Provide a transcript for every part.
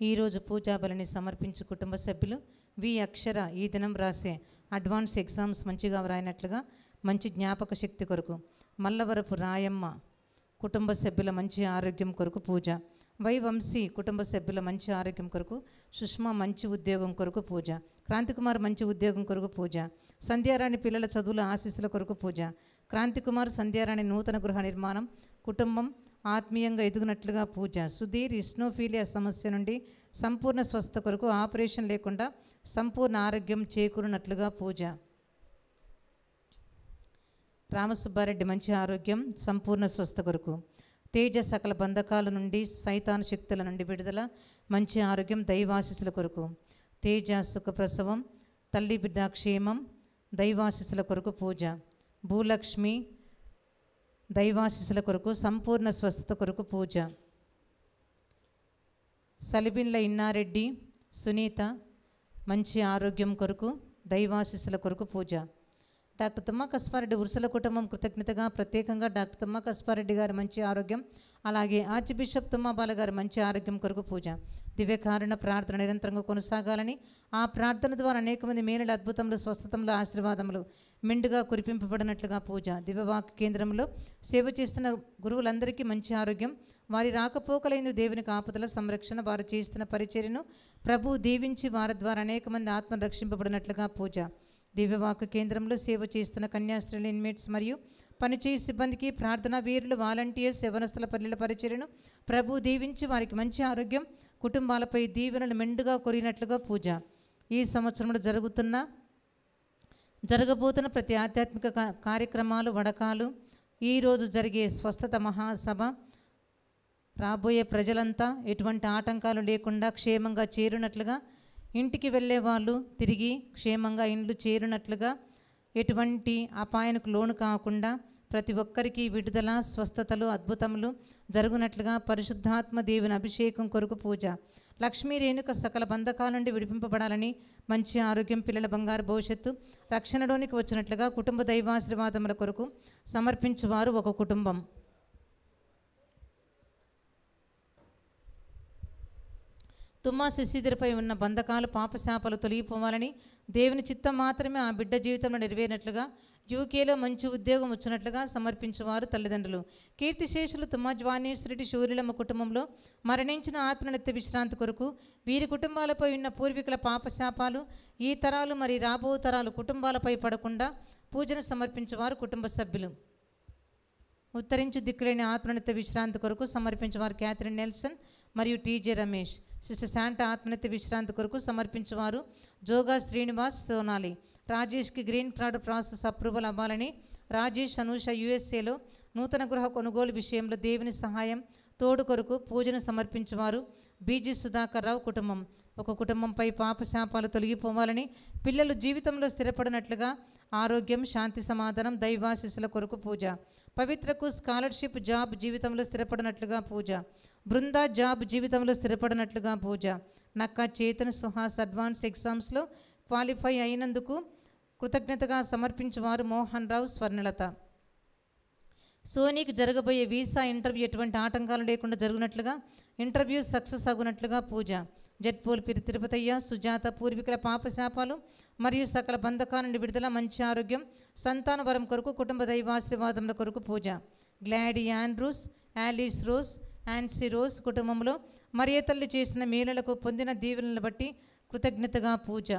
ఈరోజు పూజా బలిని సమర్పించు కుటుంబ సభ్యులు వి అక్షర ఈ దినం రాసే అడ్వాన్స్ ఎగ్జామ్స్ మంచిగా వ్రాయినట్లుగా మంచి జ్ఞాపక శక్తి కొరకు మల్లవరపు రాయమ్మ కుటుంబ సభ్యుల మంచి ఆరోగ్యం కొరకు పూజ. వై వంశీ కుటుంబ సభ్యుల మంచి ఆరోగ్యం కొరకు సుష్మా మంచి ఉద్యోగం కొరకు పూజ క్రాంతికుమార్ మంచి ఉద్యోగం కొరకు పూజ సంధ్యారాణి పిల్లల చదువుల ఆశీస్సుల కొరకు పూజ క్రాంతికుమార్ సంధ్యారాణి నూతన గృహ నిర్మాణం కుటుంబం ఆత్మీయంగా ఎదుగునట్లుగా పూజ సుధీర్ ఇస్నోఫీలియా సమస్య నుండి సంపూర్ణ స్వస్థ కొరకు ఆపరేషన్ లేకుండా సంపూర్ణ ఆరోగ్యం చేకూరినట్లుగా పూజ. రామసుబ్బారెడ్డి మంచి ఆరోగ్యం సంపూర్ణ స్వస్థ కొరకు. తేజ సకల బంధకాల నుండి సైతాను శక్తుల నుండి విడుదల మంచి ఆరోగ్యం దైవాశిస్సుల కొరకు. తేజ సుఖ ప్రసవం తల్లి బిడ్డ క్షేమం దైవాశిస్సుల కొరకు పూజ. భూలక్ష్మి దైవాశిస్సుల కొరకు సంపూర్ణ స్వస్థత కొరకు పూజ. సలిబిన్ల ఇన్నారెడ్డి సునీత మంచి ఆరోగ్యం కొరకు దైవాశిస్సుల కొరకు పూజ. డాక్టర్ తుమ్మ కస్పారెడ్డి ఉరుసల కుటుంబం కృతజ్ఞతగా ప్రత్యేకంగా డాక్టర్ తుమ్మ కస్పారెడ్డి గారి మంచి ఆరోగ్యం అలాగే ఆర్చ్ బిషప్ తుమ్మాబాల గారి మంచి ఆరోగ్యం కొరకు పూజ. దివ్యకారుణ ప్రార్థన నిరంతరంగా కొనసాగాలని ఆ ప్రార్థన ద్వారా అనేక మంది మేలుల అద్భుతములు స్వస్థతములు ఆశీర్వాదములు మెండుగా కురిపింపబడినట్లుగా పూజ. దివ్యవాక్ కేంద్రంలో సేవ చేస్తున్న గురువులందరికీ మంచి ఆరోగ్యం. వారి రాకపోకలైన దేవుని కాపుదల సంరక్షణ. వారు చేస్తున్న పరిచర్యను ప్రభు దీవించి వారి ద్వారా అనేక మంది ఆత్మ రక్షింపబడినట్లుగా పూజ. దివ్యవాక కేంద్రంలో సేవ చేస్తున్న కన్యాశ్రీల ఇన్మేట్స్ మరియు పనిచేయు సిబ్బందికి ప్రార్థన వీరులు వాలంటీర్స్ యవనస్తుల పల్లెల పరిచర్యను ప్రభు దీవించి వారికి మంచి ఆరోగ్యం కుటుంబాలపై దీవెనలు మెండుగా కొరిగినట్లుగా పూజ. ఈ సంవత్సరంలో జరుగుతున్న జరగబోతున్న ప్రతి ఆధ్యాత్మిక కార్యక్రమాలు వడకాలు ఈరోజు జరిగే స్వస్థత మహాసభ రాబోయే ప్రజలంతా ఎటువంటి ఆటంకాలు లేకుండా క్షేమంగా చేరినట్లుగా ఇంటికి వెళ్ళే వాళ్ళు తిరిగి క్షేమంగా ఇండ్లు చేరినట్లుగా ఎటువంటి అపాయానికి లోను కాకుండా ప్రతి ఒక్కరికి విడుదల స్వస్థతలు అద్భుతములు జరుగునట్లుగా పరిశుద్ధాత్మ దేవుని అభిషేకం కొరకు పూజ. లక్ష్మీ రేణుక సకల బంధకాల నుండి విడిపింపబడాలని మంచి ఆరోగ్యం పిల్లల బంగారు భవిష్యత్తు రక్షణలోనికి వచ్చినట్లుగా కుటుంబ దైవాశీర్వాదముల కొరకు సమర్పించువారు ఒక కుటుంబం. తుమ్మా శశిధరపై ఉన్న బంధకాలు పాపశాపలు తొలగిపోవాలని దేవుని చిత్తం మాత్రమే ఆ బిడ్డ జీవితంలో నెరవేరినట్లుగా యూకేలో మంచి ఉద్యోగం వచ్చినట్లుగా సమర్పించేవారు తల్లిదండ్రులు. కీర్తిశేషులు తుమ్మా జ్వానేశ్వరెడ్డి శూర్యులమ్మ కుటుంబంలో మరణించిన ఆత్మనిత్య విశ్రాంతి కొరకు వీరి కుటుంబాలపై ఉన్న పూర్వీకుల పాపశాపాలు ఈ తరాలు మరి రాబో తరాలు కుటుంబాలపై పడకుండా పూజను సమర్పించేవారు కుటుంబ సభ్యులు. ఉత్తరించు దిక్కులేని ఆత్మనిత్య విశ్రాంతి కొరకు సమర్పించేవారు క్యాథరిన్ నెల్సన్ మరియు టీజే రమేష్. సిస్టర్ శాంట ఆత్మనిత్య విశ్రాంతి కొరకు సమర్పించేవారు జోగా శ్రీనివాస్ సోనాలి. రాజేష్కి గ్రీన్ కార్డు ప్రాసెస్ అప్రూవల్ అవ్వాలని రాజేష్ అనూష యుఎస్ఏలో నూతన గృహ కొనుగోలు విషయంలో దేవుని సహాయం తోడు కొరకు పూజను సమర్పించేవారు బీజీ సుధాకర్ రావు కుటుంబం. ఒక కుటుంబంపై పాపశాపాలు తొలగిపోవాలని పిల్లలు జీవితంలో స్థిరపడినట్లుగా ఆరోగ్యం శాంతి సమాధానం దైవాశిస్సుల కొరకు పూజ. పవిత్రకు స్కాలర్షిప్ జాబ్ జీవితంలో స్థిరపడినట్లుగా పూజ. బృందా జాబ్ జీవితంలో స్థిరపడినట్లుగా పూజ. నక్క చేతన్ సుహాస్ అడ్వాన్స్ ఎగ్జామ్స్లో క్వాలిఫై అయినందుకు కృతజ్ఞతగా సమర్పించేవారు మోహన్ రావు స్వర్ణలత. సోనీకి జరగబోయే వీసా ఇంటర్వ్యూ ఎటువంటి ఆటంకాలు లేకుండా జరుగునట్లుగా ఇంటర్వ్యూ సక్సెస్ అగునట్లుగా పూజ. జట్పూల్ పిరి తిరుపతయ్య సుజాత పూర్వీకుల పాపశాపాలు మరియు సకల బంధకాల నుండి విడుదల మంచి ఆరోగ్యం సంతాన వరం కొరకు కుటుంబ దైవాశీర్వాదముల కొరకు పూజ. Gladys Andrews Alice Rose and సిరోస్ కుటుంబంలో మరియ తల్లి చేసిన మేలులకు పొందిన దీవెనలను బట్టి కృతజ్ఞతగా పూజ.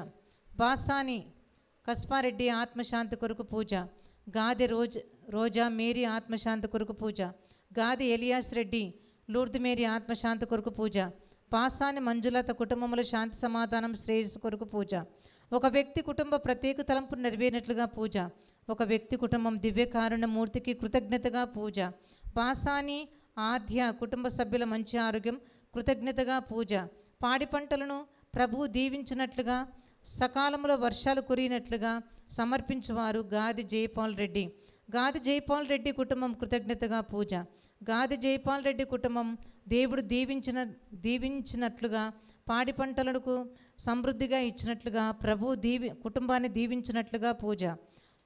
బాసాని కస్పారెడ్డి ఆత్మశాంతి కొరకు పూజ. గాది రోజ్ రోజా మేరీ ఆత్మశాంతి కొరకు పూజ. గాది ఎలియాస్ రెడ్డి లూర్దు మేరీ ఆత్మశాంతి కొరకు పూజ. పాసాని మంజులత కుటుంబంలో శాంతి సమాధానం శ్రేయస్సు కొరకు పూజ. ఒక వ్యక్తి కుటుంబ ప్రత్యేక తలంపు నెరవేరినట్లుగా పూజ. ఒక వ్యక్తి కుటుంబం దివ్యకారుణ మూర్తికి కృతజ్ఞతగా పూజ. పాసాని ఆద్య కుటుంబ సభ్యుల మంచి ఆరోగ్యం కృతజ్ఞతగా పూజ. పాడి పంటలను ప్రభువు దీవించినట్లుగా సకాలంలో వర్షాలు కురిగినట్లుగా సమర్పించేవారు గాది జయపాల్ రెడ్డి. గాది జయపాల్ రెడ్డి కుటుంబం కృతజ్ఞతగా పూజ. గాది జయపాల్ రెడ్డి కుటుంబం దేవుడు దీవించిన దీవించినట్లుగా పాడి పంటలకు సమృద్ధిగా ఇచ్చినట్లుగా ప్రభు దీవి కుటుంబాన్ని దీవించినట్లుగా పూజ.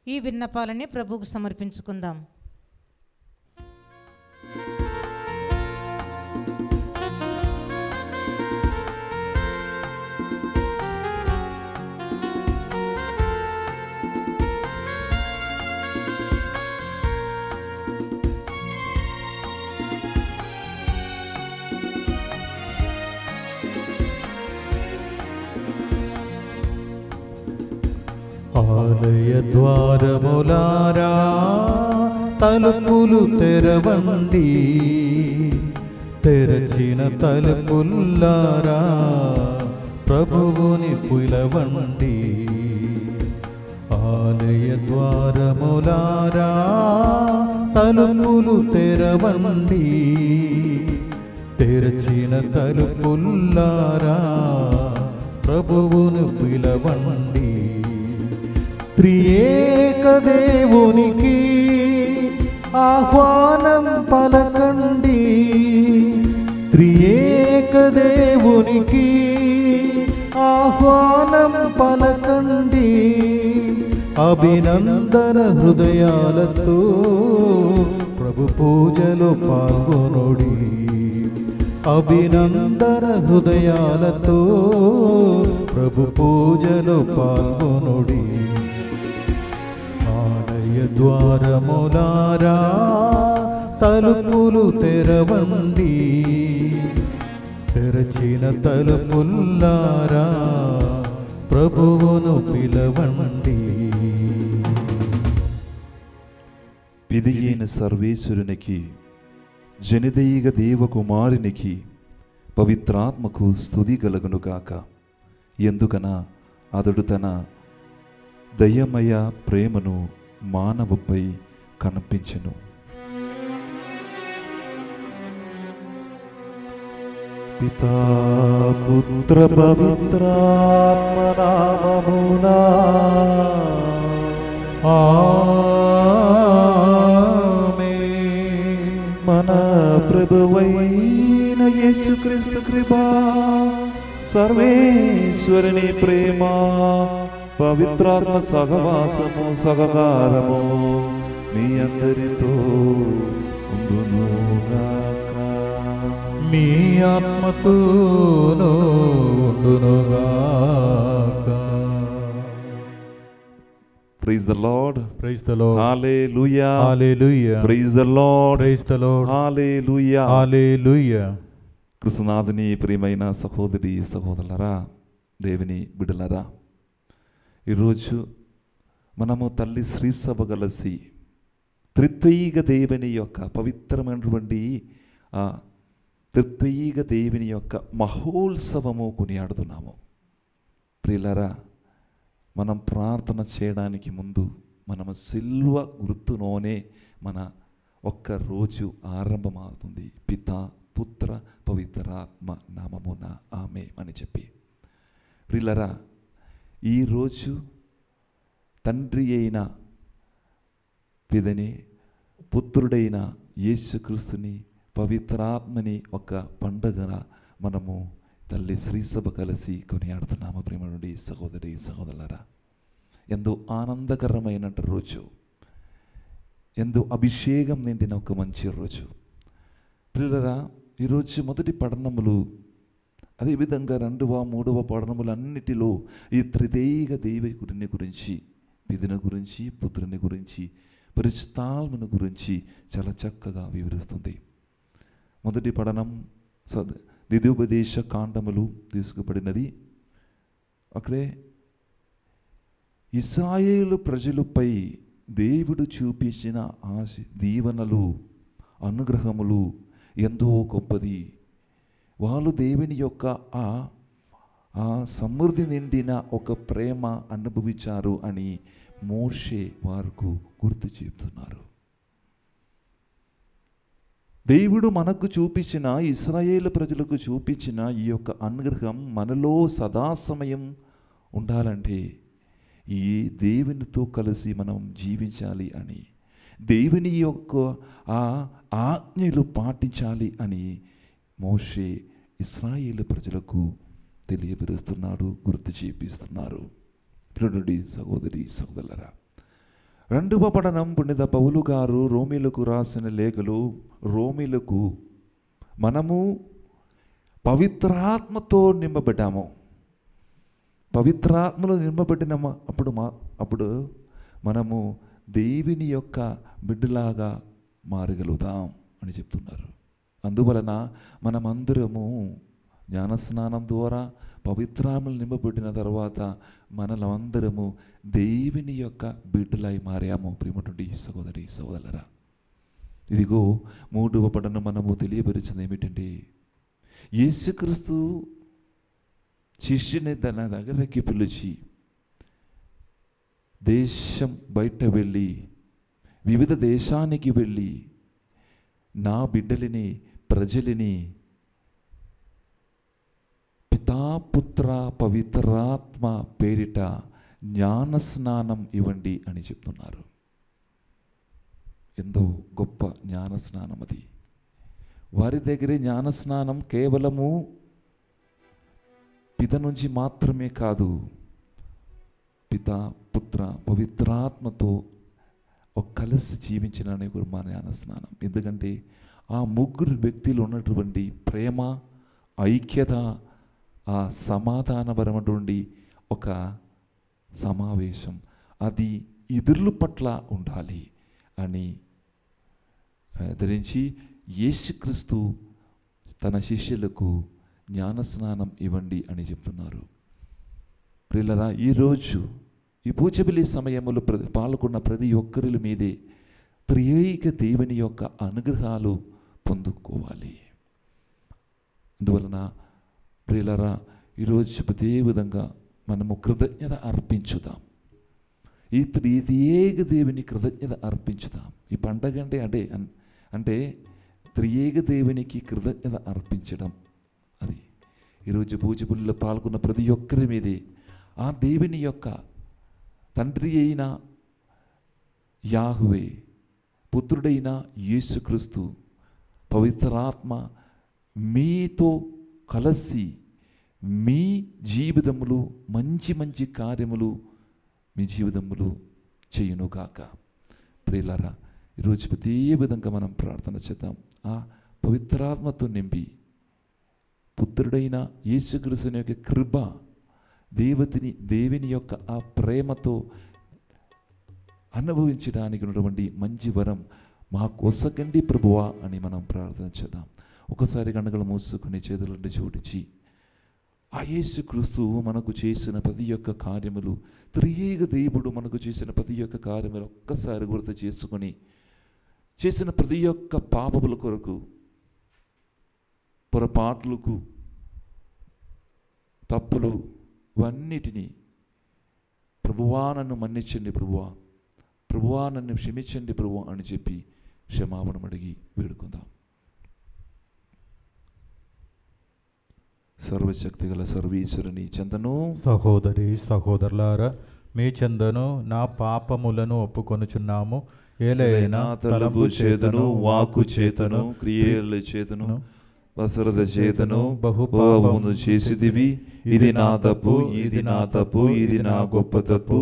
ఈ విన్నపాలని ప్రభువుకు సమర్పించుకుందాం. ఆలయ ద్వారములారా తలుపులు తెరవండి తెరచిన తలుపుల్లారా ప్రభువుని పిలవండి ఆలయ ద్వారములారా తలుపులు తెరవండి తెరచిన తలుపుల్లారా ప్రభువును పిలవండి త్రియేక దేవునికి ఆహ్వానం పలకండి. త్రియేక దేవునికి ఆహ్వానం పలకండి. అభినందన హృదయాలతో ప్రభు పూజలు పాల్గొనుడి. అభినందన హృదయాలతో ప్రభు పూజలు పాల్గొనుడి. ద్వారములారా తలుపులు తెరవండి. తెరచిన తలుపుల్లారా ప్రభువును పిలవండి. పిదియైన సర్వేశ్వరునికి జనిదైగ దేవకుమారునికి పవిత్రాత్మకు స్థుతి కలుగునుగాక ఎందుకన? అతడు తన దయమయ ప్రేమను మానవుపై కనిపించెను పితా పుత్ర పవిత్రాత్మ నామమునా ఆమేన్. మన ప్రభువైన యేసుక్రీస్తు కృపా సర్వేశ్వరుని ప్రేమ పవిత్రాత్మ సహవాసము సహకారము మీ అందరితో ఉండునుగాక మీ ఆత్మతోనూ ఉండునుగాక praise the lord praise the lord hallelujah hallelujah praise the lord praise the lord hallelujah hallelujah కృష్ణనాథుని ప్రియమైన సహోదరి సహోదరులరా దేవుని బిడ్డలరా ఈరోజు మనము తల్లి శ్రీసభ కలిసి త్రిత్వీగ దేవుని యొక్క పవిత్రమైనటువంటి ఆ త్రిత్వీగ దేవుని యొక్క మహోత్సవము కొనియాడుతున్నాము. ప్రిలరా మనం ప్రార్థన చేయడానికి ముందు మనము సిల్వ గుర్తులోనే మన ఒక్క రోజు ఆరంభమవుతుంది. పిత పుత్ర పవిత్రాత్మ నామమున ఆమె అని చెప్పి. ప్రిలరా ఈరోజు తండ్రి అయిన పిదని పుత్రుడైన యేసుక్రీస్తుని పవిత్రాత్మని ఒక పండగన మనము తల్లి శ్రీసభ కలిసి కొనియాడుతున్నాము. ప్రేమనుడి సహోదరి సహోదరులరా ఎంతో ఆనందకరమైన రోజు. ఎంతో అభిషేకం నిండిన ఒక మంచి రోజు. ప్రియులరా ఈరోజు మొదటి పఠనములు అదేవిధంగా రెండవ మూడవ పఠనములు అన్నిటిలో ఈ త్రిదేగ దేవుని గురించి పిదిన గురించి పుత్రుని గురించి పరిశుద్ధాత్మను గురించి చాలా చక్కగా వివరిస్తుంది. మొదటి పఠనం సద్ దిదుపదేశ కాండములు తీసుకుపడినది. అక్కడే ఇస్రాయేలు ప్రజలపై దేవుడు చూపించిన ఆశ దీవెనలు అనుగ్రహములు ఎంతో గొప్పది. వాళ్ళు దేవుని యొక్క ఆ ఆ సమృద్ధి నిండిన ఒక ప్రేమ అనుభవించారు అని మోషే వారికి గుర్తు చెప్తున్నారు. దేవుడు మనకు చూపించిన ఇస్రాయేల్ ప్రజలకు చూపించిన ఈ యొక్క అనుగ్రహం మనలో సదా సమయం ఉండాలంటే ఈ దేవునితో కలిసి మనం జీవించాలి అని దేవుని యొక్క ఆ ఆజ్ఞలు పాటించాలి అని మోషే ఇస్రాయేల్ ప్రజలకు తెలియపరుస్తున్నాడు గుర్తు చేపిస్తున్నారు. ప్రియుడి సహోదరి సహోదరులరా రెండవ పఠనం పుణ్యత పౌలు గారు రోమిలకు రాసిన లేఖలు రోమిలకు మనము పవిత్రాత్మతో నింపబడ్డాము. పవిత్రాత్మలో నింపబడిన అప్పుడు మా అప్పుడు మనము దేవుని యొక్క బిడ్డలాగా మారగలుగుతాం అని చెప్తున్నారు. అందువలన మనమందరము జ్ఞానస్నానం ద్వారా పవిత్రాములు నింపబడిన తర్వాత మనలందరము దేవుని యొక్క బిడ్డలై మారాము. ప్రేమటువంటి సహోదరి సహోదరరా ఇదిగో మూడవ పడను మనము తెలియపరిచింది ఏమిటంటే యేసుక్రీస్తు శిష్యుని తన దగ్గరకి పిలిచి దేశం బయట వెళ్ళి వివిధ దేశానికి వెళ్ళి నా బిడ్డలిని ప్రజలిని పితాపుత్ర పవిత్రాత్మ పేరిట జ్ఞానస్నానం ఇవ్వండి అని చెప్తున్నారు. ఎంతో గొప్ప జ్ఞానస్నానం అది. వారి దగ్గరే జ్ఞానస్నానం కేవలము పిత నుంచి మాత్రమే కాదు పిత పుత్ర పవిత్రాత్మతో ఒక కలిసి జీవించిన మా జ్ఞాన స్నానం ఎందుకంటే ఆ ముగ్గురు వ్యక్తులు ఉన్నటువంటి ప్రేమ ఐక్యత ఆ సమాధానపరమైనటువంటి ఒక సమావేశం. అది ఇతరుల పట్ల ఉండాలి అని ధరించి యేసుక్రీస్తు తన శిష్యులకు జ్ఞానస్నానం ఇవ్వండి అని చెప్తున్నారు. ప్రిల్లరా ఈరోజు ఈ పూచబిలి సమయంలో ప్రతి పాల్గొన్న ప్రతి ఒక్కరి మీదే త్రియేక దేవుని యొక్క అనుగ్రహాలు పొందుకోవాలి. అందువలన ప్రియులరా ఈరోజు చెబితే విధంగా మనము కృతజ్ఞత అర్పించుదాం. ఈ త్రియేక దేవుని కృతజ్ఞత అర్పించుదాం. ఈ పండగ అంటే అదే అంటే త్రియేక దేవునికి కృతజ్ఞత అర్పించడం అది. ఈరోజు పూజపుల్లో పాల్గొన్న ప్రతి ఒక్కరి మీదే ఆ దేవుని యొక్క తండ్రి అయిన యాహువే పుత్రుడైన యేసుక్రీస్తు పవిత్రాత్మ మీతో కలిసి మీ జీవితములు మంచి మంచి కార్యములు మీ జీవితములు చేయునుగాక. ప్రియులరా ఈరోజు ప్రతి విధంగా మనం ప్రార్థన చేద్దాం. ఆ పవిత్రాత్మతో నింపి పుత్రుడైన యేసుక్రీస్తుని యొక్క కృప దేవతిని దేవుని యొక్క ఆ ప్రేమతో అనుభవించడానికి ఉన్నటువంటి మంచి వరం మా కొసకండి ప్రభువా అని మనం ప్రార్థన చేద్దాం. ఒకసారి కనుగలు మూసుకుని చేతులంటే జోడించి ఆ యేసుక్రీస్తు మనకు చేసిన ప్రతి ఒక్క కార్యములు త్రియేక దేవుడు మనకు చేసిన ప్రతి ఒక్క కార్యములు ఒక్కసారి గుర్తు చేసుకొని చేసిన ప్రతి ఒక్క పాపముల కొరకు పొరపాట్లకు తప్పులు ఇవన్నిటినీ ప్రభువా నన్ను మన్నించండి ప్రభువా ప్రభువా నన్ను క్షమించండి ప్రభువా అని చెప్పి క్షమాపణ అడిగి వేడుకుందాం. సర్వశక్తి గల సర్వీశ్వరుని చెంతను సహోదరి సహోదరులారా మీ చెందను నా పాపములను ఒప్పుకొనుచున్నాము. ఏలైనా తలపు చేతను వాకు చేతను క్రియల చేతను వసరద చేతను బహుపాపమును చేసిదివి ఇది నా తప్పు ఇది నా తప్పు ఇది నా గొప్ప తప్పు.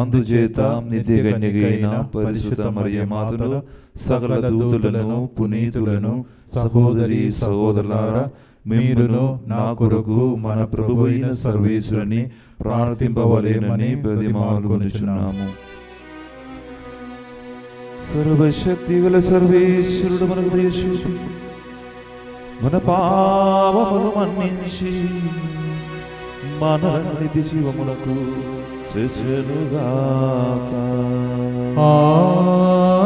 అందుచేత నిత్య కన్యకైన పరిశుద్ధ మరియమాతను సకల దూతులను పునీతులను సహోదరి సహోదరులారా మీరును నా కొరకు మన ప్రభు అయిన సర్వేశ్వరుని ప్రార్థింపవలేనని ప్రతిమాలుకొనుచున్నాము సర్వశక్తి గల సర్వేశ్వరుడు మనకు దేశు మన పాపములు మన్నించి మన నిధి జీవములకు. ఆమేన్.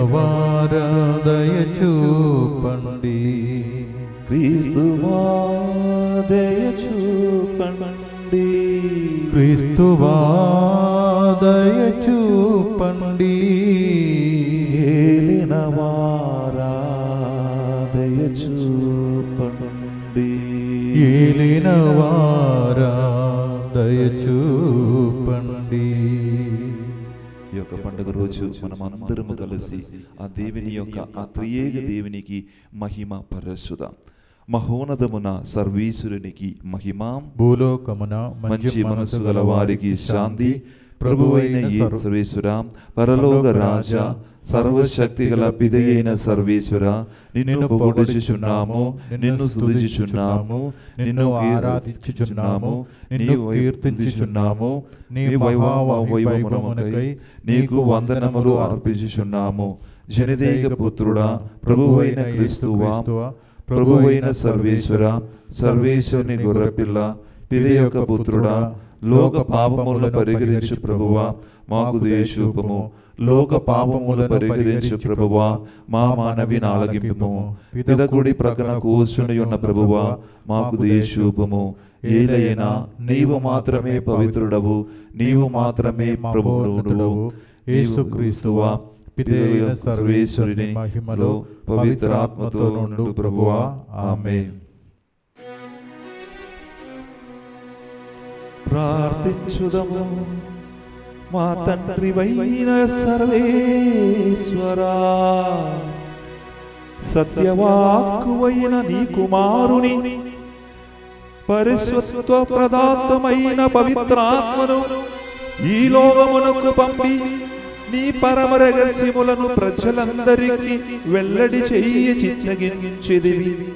ఏలిన వారా దయ చూపండి క్రీస్తు వాదయ చూపండి క్రీస్తువా దయ చూపండి యొక్క పండుగ రోజు మనం అందరము కలిసి ఆ దేవుని యొక్క ఆ త్రియేక దేవునికి మహిమ పరసుదాం మహోన్నతమున సర్వీశ్వరునికి మహిమ భూలోకమున మంచి మనసు గల వారికి శాంతి ప్రభువైన ఈ సర్వేశ్వర పరలోక రాజా సర్వశక్తి గల పిదయైన సర్వేశ్వర నిన్ను పొగడుచుచున్నాము నిన్ను స్తుతించుచున్నాము నిన్ను ఆరాధించుచున్నాము నీవు కీర్తించుచున్నాము నీ వైభవ వైభవమునకై నీకు వందనములు అర్పించుచున్నాము. జనదేక పుత్రుడా ప్రభువైన క్రీస్తువా ప్రభువైన సర్వేశ్వర సర్వేశ్వరుని గొర్రెపిల్ల పిది యొక్క పుత్రుడా లోక పాపములను పరిహరించు ప్రభువా మాకు దేశూపము లోక పాపములను పరిహరించు ప్రభువా. మా మానవి నాలగింపు పిదకుడి ప్రక్కన కూర్చుని ఉన్న ప్రభువా. మాకు దేశూపము ఏలైనా నీవు మాత్రమే పవిత్రుడవు. నీవు మాత్రమే ప్రభువుడు యేసుక్రీస్తువా. పిదైన సర్వేశ్వరుని మహిమలో పవిత్రాత్మతో నుండు ప్రభువా. ఆమేన్. ప్రార్థించుదము. మా తండ్రి వైన సర్వేశ్వరా. సత్యవాక్కువైన నీ కుమారుని పరిశుత్వ ప్రదాత్తమైన పవిత్రాత్మను ఈ లోకమునకు పంపి నీ పరమ రహస్యములను ప్రజలందరికీ వెల్లడి చెయ్యి చిత్తగించేదివి.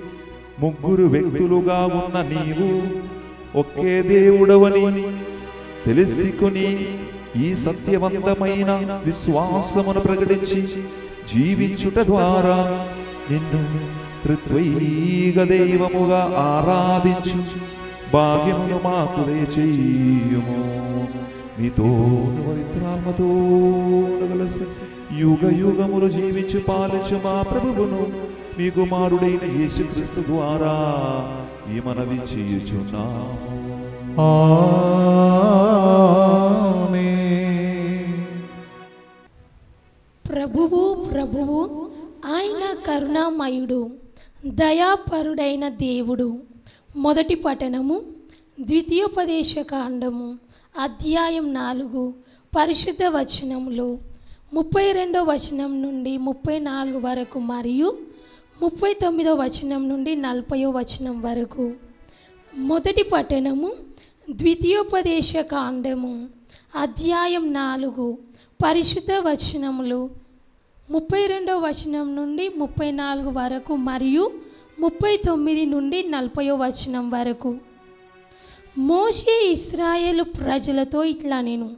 ముగ్గురు వ్యక్తులుగా ఉన్న నీవు ఒకే దేవుడవని తెలుసుకుని ఈ సత్యవంతమైన విశ్వాసమును ప్రకటించి జీవించుట ద్వారా నిన్ను త్రిత్వైక దైవముగా ఆరాధించు భాగ్యమును మాకు చేయుము నీతో పవిత్రాత్మతో కలిసి యుగ యుగములు జీవించు పాలించు మా ప్రభువును మీ కుమారుడైన యేసుక్రీస్తు ద్వారా ఈ మనవి చేయుచున్నాము ప్రభువు ప్రభువు ఆయన కరుణామయుడు దయాపరుడైన దేవుడు. మొదటి పఠనము ద్వితీయోపదేశ కాండము అధ్యాయం నాలుగు పరిశుద్ధ వచనములు. ముప్పై రెండో వచనం నుండి ముప్పై నాలుగు వరకు మరియు ముప్పై తొమ్మిదో వచనం నుండి నలభయో వచనం వరకు. మొదటి పట్టణము ద్వితీయోపదేశ కాండము అధ్యాయం నాలుగు పరిశుద్ధ వచనములు ముప్పై రెండో వచనం నుండి ముప్పై నాలుగు వరకు మరియు ముప్పై తొమ్మిది నుండి నలభయో వచనం వరకు. మోషే ఇస్రాయేలు ప్రజలతో ఇట్లా నేను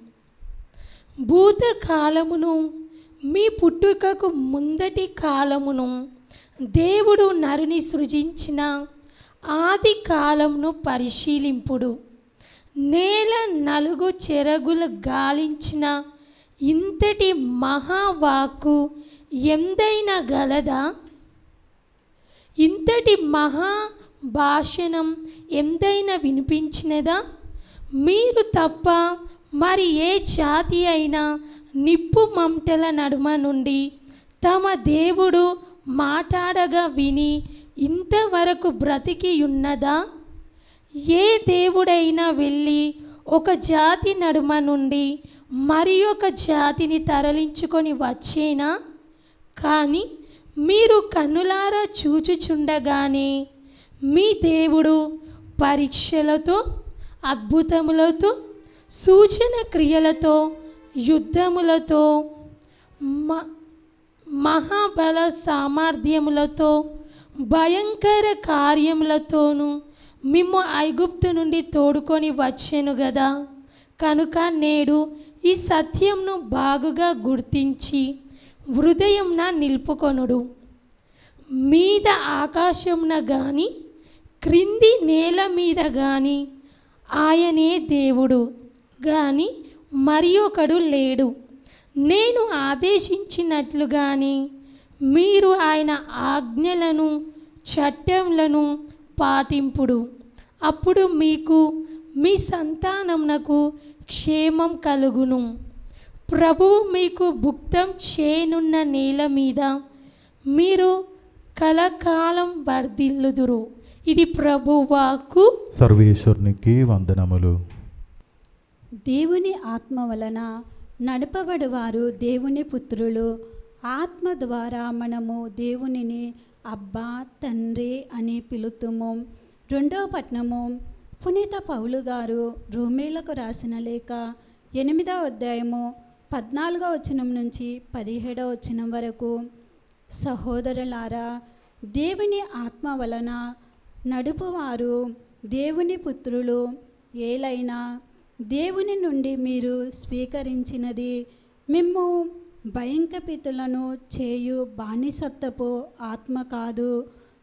భూతకాలమును మీ పుట్టుకకు ముందటి కాలమును దేవుడు నరుని సృజించిన ఆది కాలమును పరిశీలింపుడు. నేల నలుగు చెరగులు గాలించిన ఇంతటి మహావాక్కు ఎందైనా గలదా? ఇంతటి మహా భాషణం ఎంతైనా వినిపించినదా? మీరు తప్ప మరి ఏ జాతి అయినా నిప్పు మంటల నడుమ నుండి తమ దేవుడు మాట్లాడగా విని ఇంతవరకు బ్రతికి ఉన్నదా? ఏ దేవుడైనా వెళ్ళి ఒక జాతి నడుమ నుండి మరి ఒక జాతిని తరలించుకొని వచ్చేనా? కానీ మీరు కన్నులారా చూచుచుండగానే మీ దేవుడు పరీక్షలతో అద్భుతములతో సూచన క్రియలతో యుద్ధములతో మ- మహాబల సామర్థ్యములతో భయంకర కార్యములతోనూ మిమ్ము ఐగుప్తు నుండి తోడుకొని వచ్చాను కదా కనుక నేడు ఈ సత్యంను బాగుగా గుర్తించి హృదయంన నిలుపుకొనుడు. మీద ఆకాశంన గాని క్రింది నేల మీద గాని ఆయనే దేవుడు. గాని మరి ఒకడు లేడు. నేను ఆదేశించినట్లుగాని మీరు ఆయన ఆజ్ఞలను చట్టంలను పాటింపుడు. అప్పుడు మీకు మీ సంతానమునకు క్షేమం కలుగును. ప్రభువు మీకు భుక్తం చేయనున్న నేల మీద మీరు కలకాలం వర్ధిల్లుదురు. ఇది ప్రభువాకు సర్వేశ్వరునికి వందనములు. దేవుని ఆత్మ వలన నడపబడువారు దేవుని పుత్రులు. ఆత్మ ద్వారా మనము దేవునిని అబ్బా తండ్రి అని పిలుతుము. రెండవ పట్నము పునీత పౌలు గారు రోమేలకు రాసిన లేఖ ఎనిమిదవ అధ్యాయము పద్నాలుగో వచనం నుంచి పదిహేడవ వచనం వరకు. సహోదరులారా దేవుని ఆత్మ వలన నడుపువారు దేవుని పుత్రులు ఏలైనా దేవుని నుండి మీరు స్వీకరించినది మిమ్ము భయంకపితులను చేయు బానిసత్వపు ఆత్మ కాదు.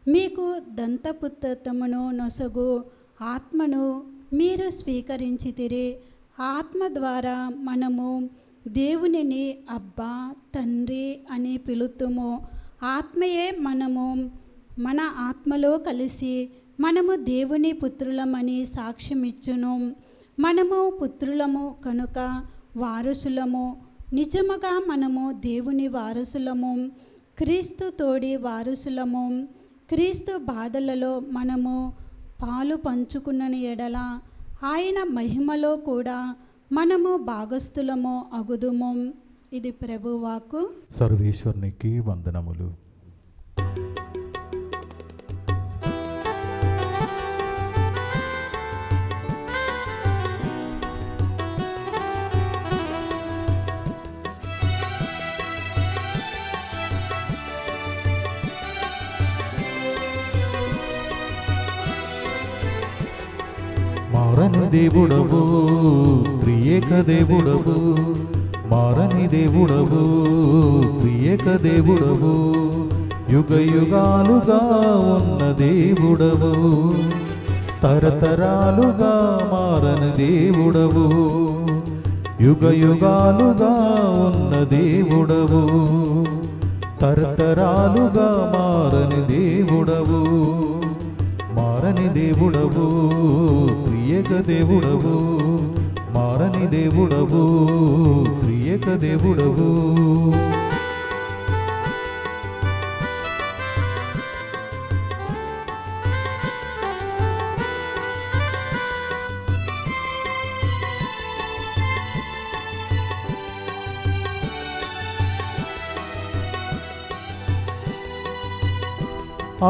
మీకు దంతపుత్తమును నొసగు ఆత్మను మీరు స్వీకరించితిరి ఆత్మ ద్వారా మనము దేవునిని అబ్బా తండ్రి అని పిలుతుము. ఆత్మయే మనము మన ఆత్మలో కలిసి మనము దేవుని పుత్రులమని సాక్ష్యమిచ్చును. మనము పుత్రులము కనుక వారసులము. నిజముగా మనము దేవుని వారసులము. క్రీస్తు తోడి వారసులము. క్రీస్తు బాధలలో మనము పాలు పంచుకున్న ఎడల ఆయన మహిమలో కూడా మనము భాగస్థులము అగుదుము. ఇది ప్రభువాకు సర్వేశ్వరునికి వందనములు. మారని దేవుడవు త్రియేక దేవుడవు. మారని దేవుడవు త్రియేక దేవుడవు. యుగ యుగాలుగా ఉన్న దేవుడవు. తరతరాలుగా మారని దేవుడవు. యుగ యుగాలుగా ఉన్న దేవుడవు. తరతరాలుగా మారని దేవుడవు. మారని దేవుడవు ప్రియక దేవుడవు మారని దేవుడవు ప్రియక దేవుడవు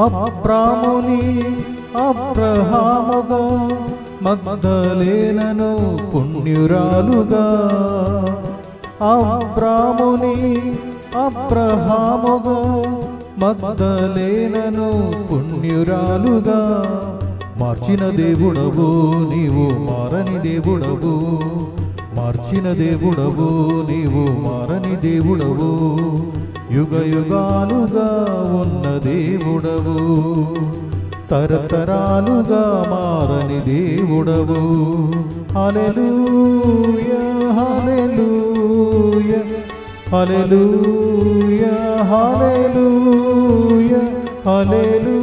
అబ్రాముని అబ్రహాముగా మగ్ధలేనను పుణ్యురాలుగా. అబ్రాముని అబ్రహాముగా మగ్ధలేనను పుణ్యురాలుగా. మార్చిన దేవుడవు నీవు మారని దేవుడవు. మార్చిన దేవుడవు నీవు మారని దేవుడవు. యుగ యుగాలుగా ఉన్న దేవుడవు. తరతరాలుగా మారని దేవుడవు. హలెలూయ హలెలూయ హలెలూయ హలెలూయ హలెలు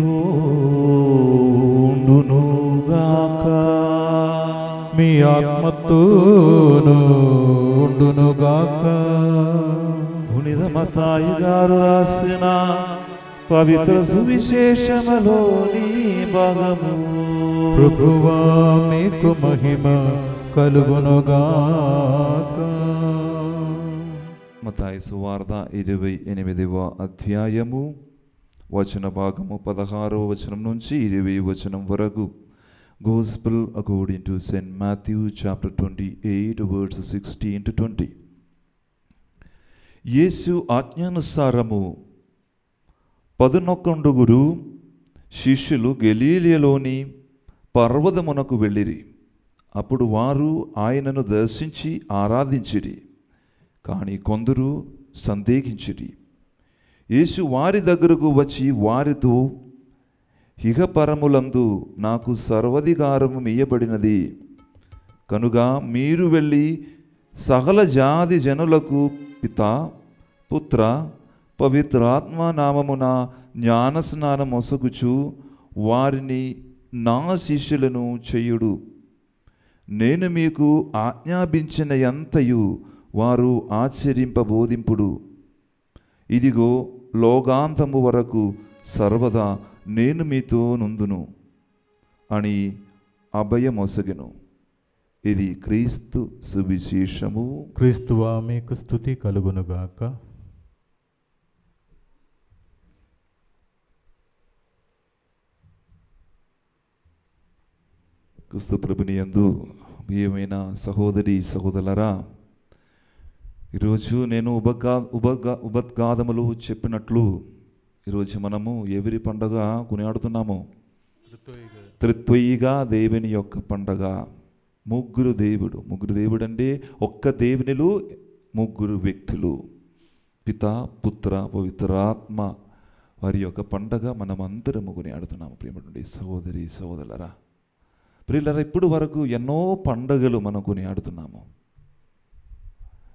ప్రభువు మీతో ఉండునుగాక మీ ఆత్మతోను ఉండునుగాక పునిత మతాయి గారు రాసిన పవిత్ర సువిశేషములోని భాగము ప్రభువా మీకు మహిమ కలుగునుగాక మతాయి సువార్త ఇరవై ఎనిమిదవ అధ్యాయము వచన భాగము పదహారవ వచనం నుంచి ఇరవై వచనం వరకు. Gospel according to saint Matthew chapter twenty eight words sixteen to twenty యేసు ఆజ్ఞానుసారము పదునొక్కండుగురు శిష్యులు గెలీలియలోని పర్వతమునకు వెళ్ళిరి. అప్పుడు వారు ఆయనను దర్శించి ఆరాధించిరి. కానీ కొందరు సందేహించిరి. యేసు వారి దగ్గరకు వచ్చి వారితో ఇహపరములందు నాకు సర్వధికారము మీయబడినది కనుక మీరు వెళ్ళి సకల జాతి జనులకు పిత పుత్ర పవిత్రాత్మ నామమున జ్ఞానస్నానం మొసగుచు వారిని నా శిష్యులను చేయుడు. నేను మీకు ఆజ్ఞాపించిన ఎంతయు వారు ఆశ్చర్యింపబోధింపుడు. ఇదిగో లోగాంతము వరకు సర్వదా నేను మీతో నుందును అని అభయమొసగెను ఇది క్రీస్తు సువిశేషము క్రీస్తువా మీకు స్థుతి కలుగునుగాక క్రీస్తు ప్రభుని యందు ప్రియమైన సహోదరి సహోదరులరా ఈరోజు నేను ఉపగా ఉపగా ఉపద్గాదములు చెప్పినట్లు ఈరోజు మనము ఎవరి పండగ కొనియాడుతున్నాము? త్రిత్వయిగా దేవుని యొక్క పండగ. ముగ్గురు దేవుడు. ముగ్గురు దేవుడు అంటే ఒక్క దేవునిలు ముగ్గురు వ్యక్తులు. పిత పుత్ర పవిత్రాత్మ. వారి యొక్క పండగ మనమందరము కొనియాడుతున్నాము. ప్రియమైనటువంటి సహోదరి సహోదరులరా. ప్రియులరా ఇప్పుడు వరకు ఎన్నో పండగలు మనం కొనియాడుతున్నాము.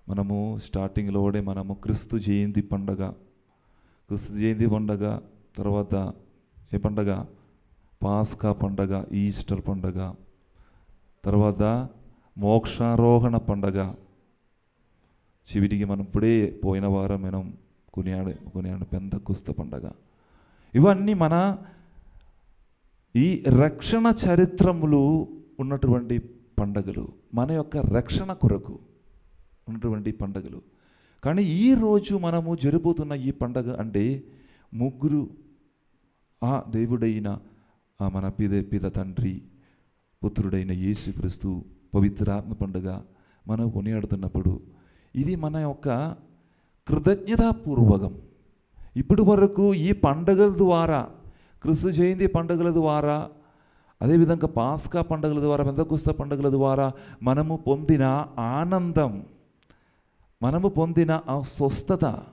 మనము స్టార్టింగ్లోనే మనము క్రిస్తు జయంతి పండగ క్రిస్తు జయంతి పండగ తర్వాత ఏ పండగ? పాస్కా పండగ ఈస్టర్ పండగ తర్వాత మోక్షారోహణ పండగ. చివిటికి మనం ఇప్పుడే పోయిన వారం మనం కొనియాడు కొనియాడు పెద్ద కుస్త పండగ. ఇవన్నీ మన ఈ రక్షణ చరిత్రములు ఉన్నటువంటి పండగలు మన యొక్క రక్షణ కొరకు. ఉన్నటువంటి పండుగలు. కానీ ఈ రోజు మనము జరుపుతున్న ఈ పండగ అంటే ముగ్గురు ఆ దేవుడైన మన పిద పిద తండ్రి పుత్రుడైన యేసుక్రీస్తు పవిత్రాత్మ పండుగ మనం కొనియాడుతున్నప్పుడు ఇది మన యొక్క కృతజ్ఞతాపూర్వకం. ఇప్పటి వరకు ఈ పండుగల ద్వారా క్రిస్తు జయంతి పండుగల ద్వారా అదేవిధంగా పాస్కా పండుగల ద్వారా పెందకుస్త పండుగల ద్వారా మనము పొందిన ఆనందం మనము పొందిన ఆ స్వస్థత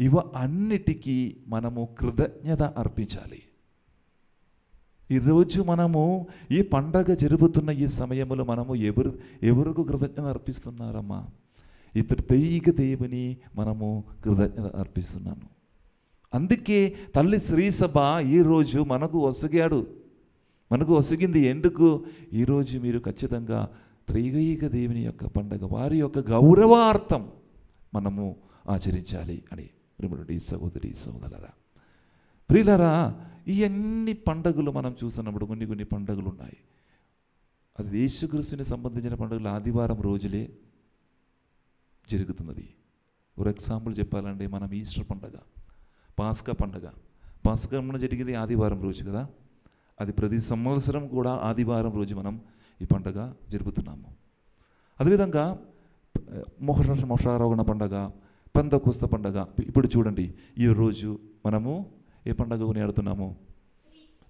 ఇవ అన్నిటికీ మనము కృతజ్ఞత అర్పించాలి. ఈరోజు మనము ఈ పండగ జరుగుతున్న ఈ సమయంలో మనము ఎవరు ఎవరికి కృతజ్ఞత అర్పిస్తున్నారమ్మా? ఇతడు దైవిక దేవుని మనము కృతజ్ఞత అర్పిస్తున్నాను అందుకే తల్లి శ్రీసభ ఈరోజు మనకు ఒసగాడు. మనకు ఒసగింది ఎందుకు? ఈరోజు మీరు ఖచ్చితంగా త్రైగైక దేవుని యొక్క పండగ వారి యొక్క గౌరవార్థం మనము ఆచరించాలి అని ప్రిముడి సహోదరి సహోదరరా ప్రియులరా ఇవన్నీ పండగలు మనం చూస్తున్నప్పుడు కొన్ని కొన్ని పండగలు ఉన్నాయి అది యేసుక్రీస్తుని సంబంధించిన పండుగలు ఆదివారం రోజులే జరుగుతున్నది. ఫర్ ఎగ్జాంపుల్ చెప్పాలంటే మనం ఈస్టర్ పండగ పాస్కా పండగ. పాస్కా పండుగ జరిగేది ఆదివారం రోజు కదా. అది ప్రతి సంవత్సరం కూడా ఆదివారం రోజు మనం ఈ పండగ జరుపుతున్నాము. అదేవిధంగా మొహ మొషారోహణ పండగ పందకుస్త పండగ ఇప్పుడు చూడండి ఈ రోజు మనము ఏ పండగ కొనియాడుతున్నాము?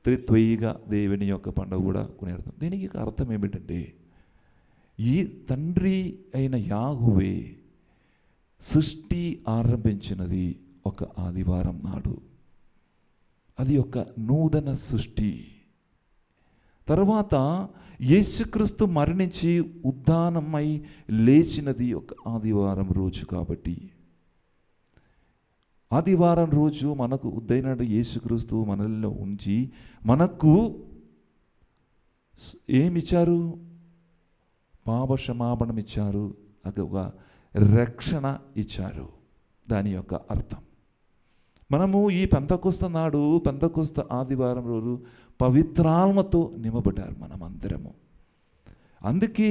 త్రిత్వయిగా దేవుని యొక్క పండుగ కూడా కొనియాడుతాం దీనికి అర్థం ఏమిటంటే ఈ తండ్రి అయిన యాగువే సృష్టి ఆరంభించినది ఒక ఆదివారం నాడు. అది ఒక నూతన సృష్టి. తర్వాత యేసుక్రీస్తు మరణించి ఉద్దానమై లేచినది ఒక ఆదివారం రోజు కాబట్టి. ఆదివారం రోజు మనకు ఉద్దైన యేసుక్రీస్తు మనల్లో ఉంచి మనకు ఏమిచ్చారు? పాప క్షమాపణం ఇచ్చారు ఒక రక్షణ ఇచ్చారు. దాని యొక్క అర్థం. మనము ఈ పెంతకొస్త నాడు పెంతకొస్త ఆదివారం రోజు పవిత్రాత్మతో నింపబడ్డారు మనమందరము. అందుకే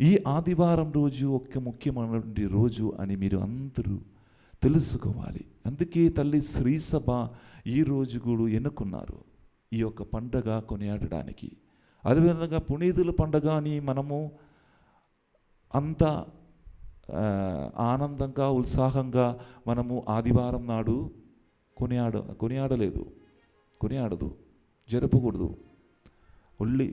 ఈ ఆదివారం రోజు ఒక ముఖ్యమైనటువంటి రోజు అని మీరు అందరూ తెలుసుకోవాలి. అందుకే తల్లి శ్రీసభ ఈ రోజు కూడా ఎన్నుకున్నారు ఈ యొక్క పండగ కొనియాడడానికి. అదేవిధంగా పునీతుల పండగ అని మనము అంత ఆనందంగా ఉత్సాహంగా మనము ఆదివారం నాడు కొనియాడ కొనియాడలేదు కొనియాడదు. జరపకూడదు. ఒళ్ళి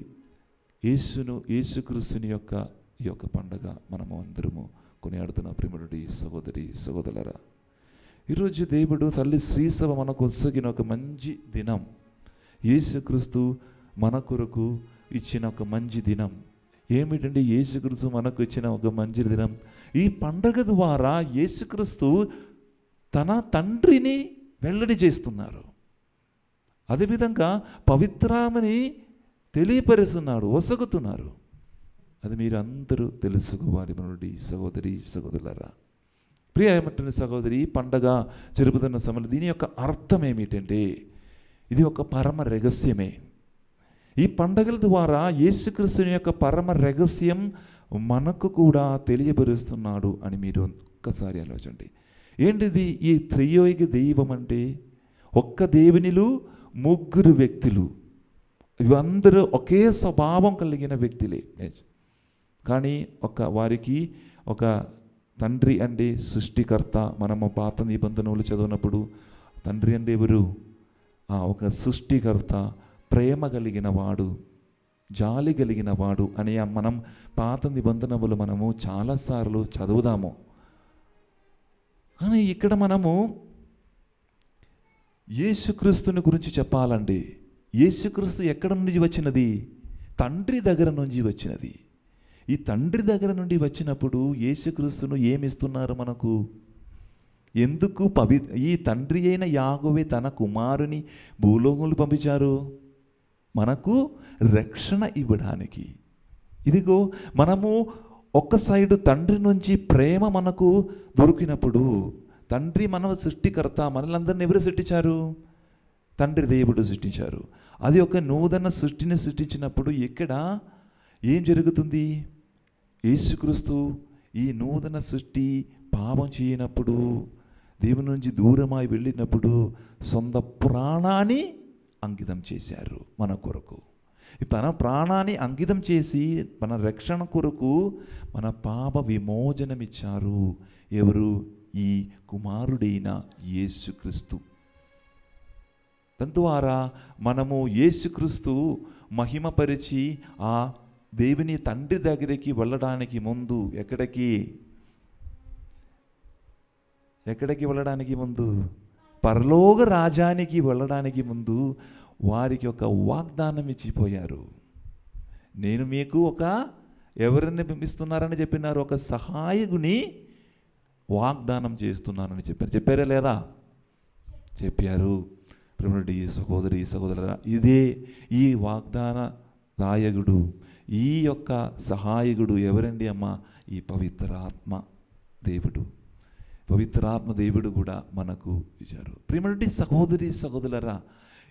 యేసును యేసుక్రీస్తుని యొక్క ఈ యొక్క పండగ మనము అందరము కొనియాడుతున్న ప్రిముడి సహోదరి సహోదరరా ఈరోజు దేవుడు తల్లి శ్రీసభ మనకు ఒసగిన ఒక మంచి దినం. యేసుక్రీస్తు మన కొరకు ఇచ్చిన ఒక మంచి దినం. ఏమిటంటే యేసుక్రీస్తు మనకు ఇచ్చిన ఒక మంచి దినం? ఈ పండగ ద్వారా యేసుక్రీస్తు తన తండ్రిని వెల్లడి చేస్తున్నారు. అదేవిధంగా పవిత్రామని తెలియపరుస్తున్నారు ఒసగుతున్నారు. అది మీరు అందరూ తెలుసుకోవాలి మనడి సహోదరి సహోదరులరా. ప్రియ ఏమంటున్న సహోదరి పండగ జరుపుతున్న సమయంలో దీని యొక్క అర్థం ఏమిటంటే ఇది ఒక పరమ రహస్యమే. ఈ పండగల ద్వారా యేసుక్రీస్తుని యొక్క పరమ రహస్యం మనకు కూడా తెలియపరుస్తున్నాడు అని మీరు ఒక్కసారి ఆలోచండి ఏంటిది ఈ త్రియోగి దైవం అంటే ఒక్క దేవునిలు ముగ్గురు వ్యక్తులు. ఇవందరూ ఒకే స్వభావం కలిగిన వ్యక్తులే. కానీ ఒక వారికి ఒక తండ్రి అంటే సృష్టికర్త మనము పాత నిబంధనలు చదివినప్పుడు తండ్రి అంటే ఎవరు? ఆ, ఒక సృష్టికర్త ప్రేమ కలిగిన వాడు జాలి కలిగిన వాడు అని మనం పాత నిబంధనలు మనము చాలాసార్లు చదువుదాము. కానీ ఇక్కడ మనము యేసుక్రీస్తుని గురించి చెప్పాలండి. యేసుక్రీస్తు ఎక్కడ నుండి వచ్చినది? తండ్రి దగ్గర నుంచి వచ్చినది. ఈ తండ్రి దగ్గర నుండి వచ్చినప్పుడు యేసుక్రీస్తును ఏమిస్తున్నారు మనకు? ఎందుకు పవి ఈ తండ్రి అయిన యాగోవే తన కుమారుని భూలోకంలో పంపించారు? మనకు రక్షణ ఇవ్వడానికి. ఇదిగో మనము ఒక సైడు తండ్రి నుంచి ప్రేమ మనకు దొరికినప్పుడు తండ్రి మన సృష్టికర్త మనలందరిని ఎవరు సృష్టించారు? తండ్రి దేవుడు సృష్టించారు. అది ఒక నూతన సృష్టిని సృష్టించినప్పుడు ఇక్కడ ఏం జరుగుతుంది? యేసుక్రీస్తు ఈ నూతన సృష్టి పాపం చేయనప్పుడు దేవుని నుంచి దూరమై వెళ్ళినప్పుడు సొంత ప్రాణాన్ని అంకితం చేశారు మన కొరకు. తన ప్రాణాన్ని అంకితం చేసి మన రక్షణ కొరకు మన పాప విమోచనమిచ్చారు. ఎవరు? ఈ కుమారుడైన యేసుక్రీస్తు తద్వారా మనము యేసుక్రీస్తు మహిమపరిచి ఆ దేవుని తండ్రి దగ్గరికి వెళ్ళడానికి ముందు ఎక్కడికి? ఎక్కడికి వెళ్ళడానికి ముందు? పరలోక రాజానికి వెళ్ళడానికి ముందు వారికి ఒక వాగ్దానం ఇచ్చిపోయారు. నేను మీకు ఒక ఎవరిని పంపిస్తున్నారని చెప్పినారు? ఒక సహాయకుని వాగ్దానం చేస్తున్నానని చెప్పారు. చెప్పారా లేదా? చెప్పారు. ప్రేమడి సహోదరి సహోదర ఇదే ఈ వాగ్దాన దాయకుడు ఈ యొక్క సహాయకుడు ఎవరండి అమ్మ? ఈ పవిత్రాత్మ దేవుడు. పవిత్రాత్మ దేవుడు కూడా మనకు ఇచ్చారు. ప్రేమటి సహోదరి సహోదరులరా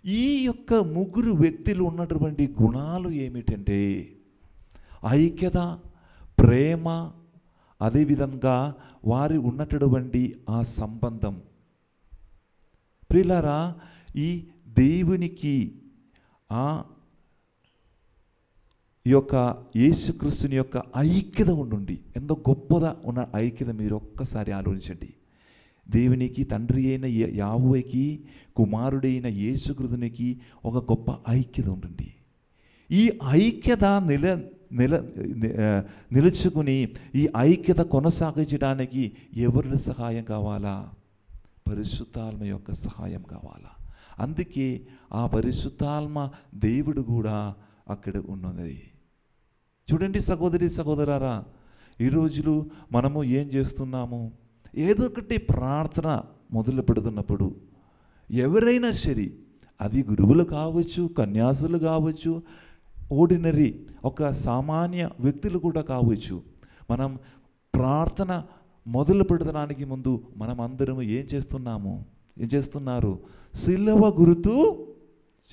ఈ యొక్క ముగ్గురు వ్యక్తులు ఉన్నటువంటి గుణాలు ఏమిటంటే ఐక్యత ప్రేమ అదేవిధంగా వారి ఉన్నటువంటి ఆ సంబంధం. ప్రియులారా ఈ దేవునికి ఆ ఈ యొక్క యేసుక్రీస్తుని యొక్క ఐక్యత ఉండుండి. ఎంతో గొప్పదా ఉన్న ఐక్యత మీరు ఒక్కసారి ఆలోచించండి. దేవునికి తండ్రి అయిన యా- కుమారుడైన యేసుకృతునికి ఒక గొప్ప ఐక్యత ఉండండి. ఈ ఐక్యత నిల నిల నిలుచుకుని ఈ ఐక్యత కొనసాగించడానికి ఎవరి సహాయం కావాలా? పరిశుద్ధాత్మ యొక్క సహాయం కావాలా? అందుకే ఆ పరిశుద్ధాత్మ దేవుడు కూడా అక్కడ ఉన్నది. చూడండి సహోదరి సహోదరారా ఈ రోజులు మనము ఏం చేస్తున్నాము? ఏదో ఒకటి ప్రార్థన మొదలు పెడుతున్నప్పుడు ఎవరైనా సరే అది గురువులు కావచ్చు కన్యాసులు కావచ్చు ఓర్డినరీ ఒక సామాన్య వ్యక్తులు కూడా కావచ్చు. మనం ప్రార్థన మొదలు పెడతానికి ముందు మనం అందరం ఏం చేస్తున్నాము? ఏం చేస్తున్నారు? సిలువ గుర్తు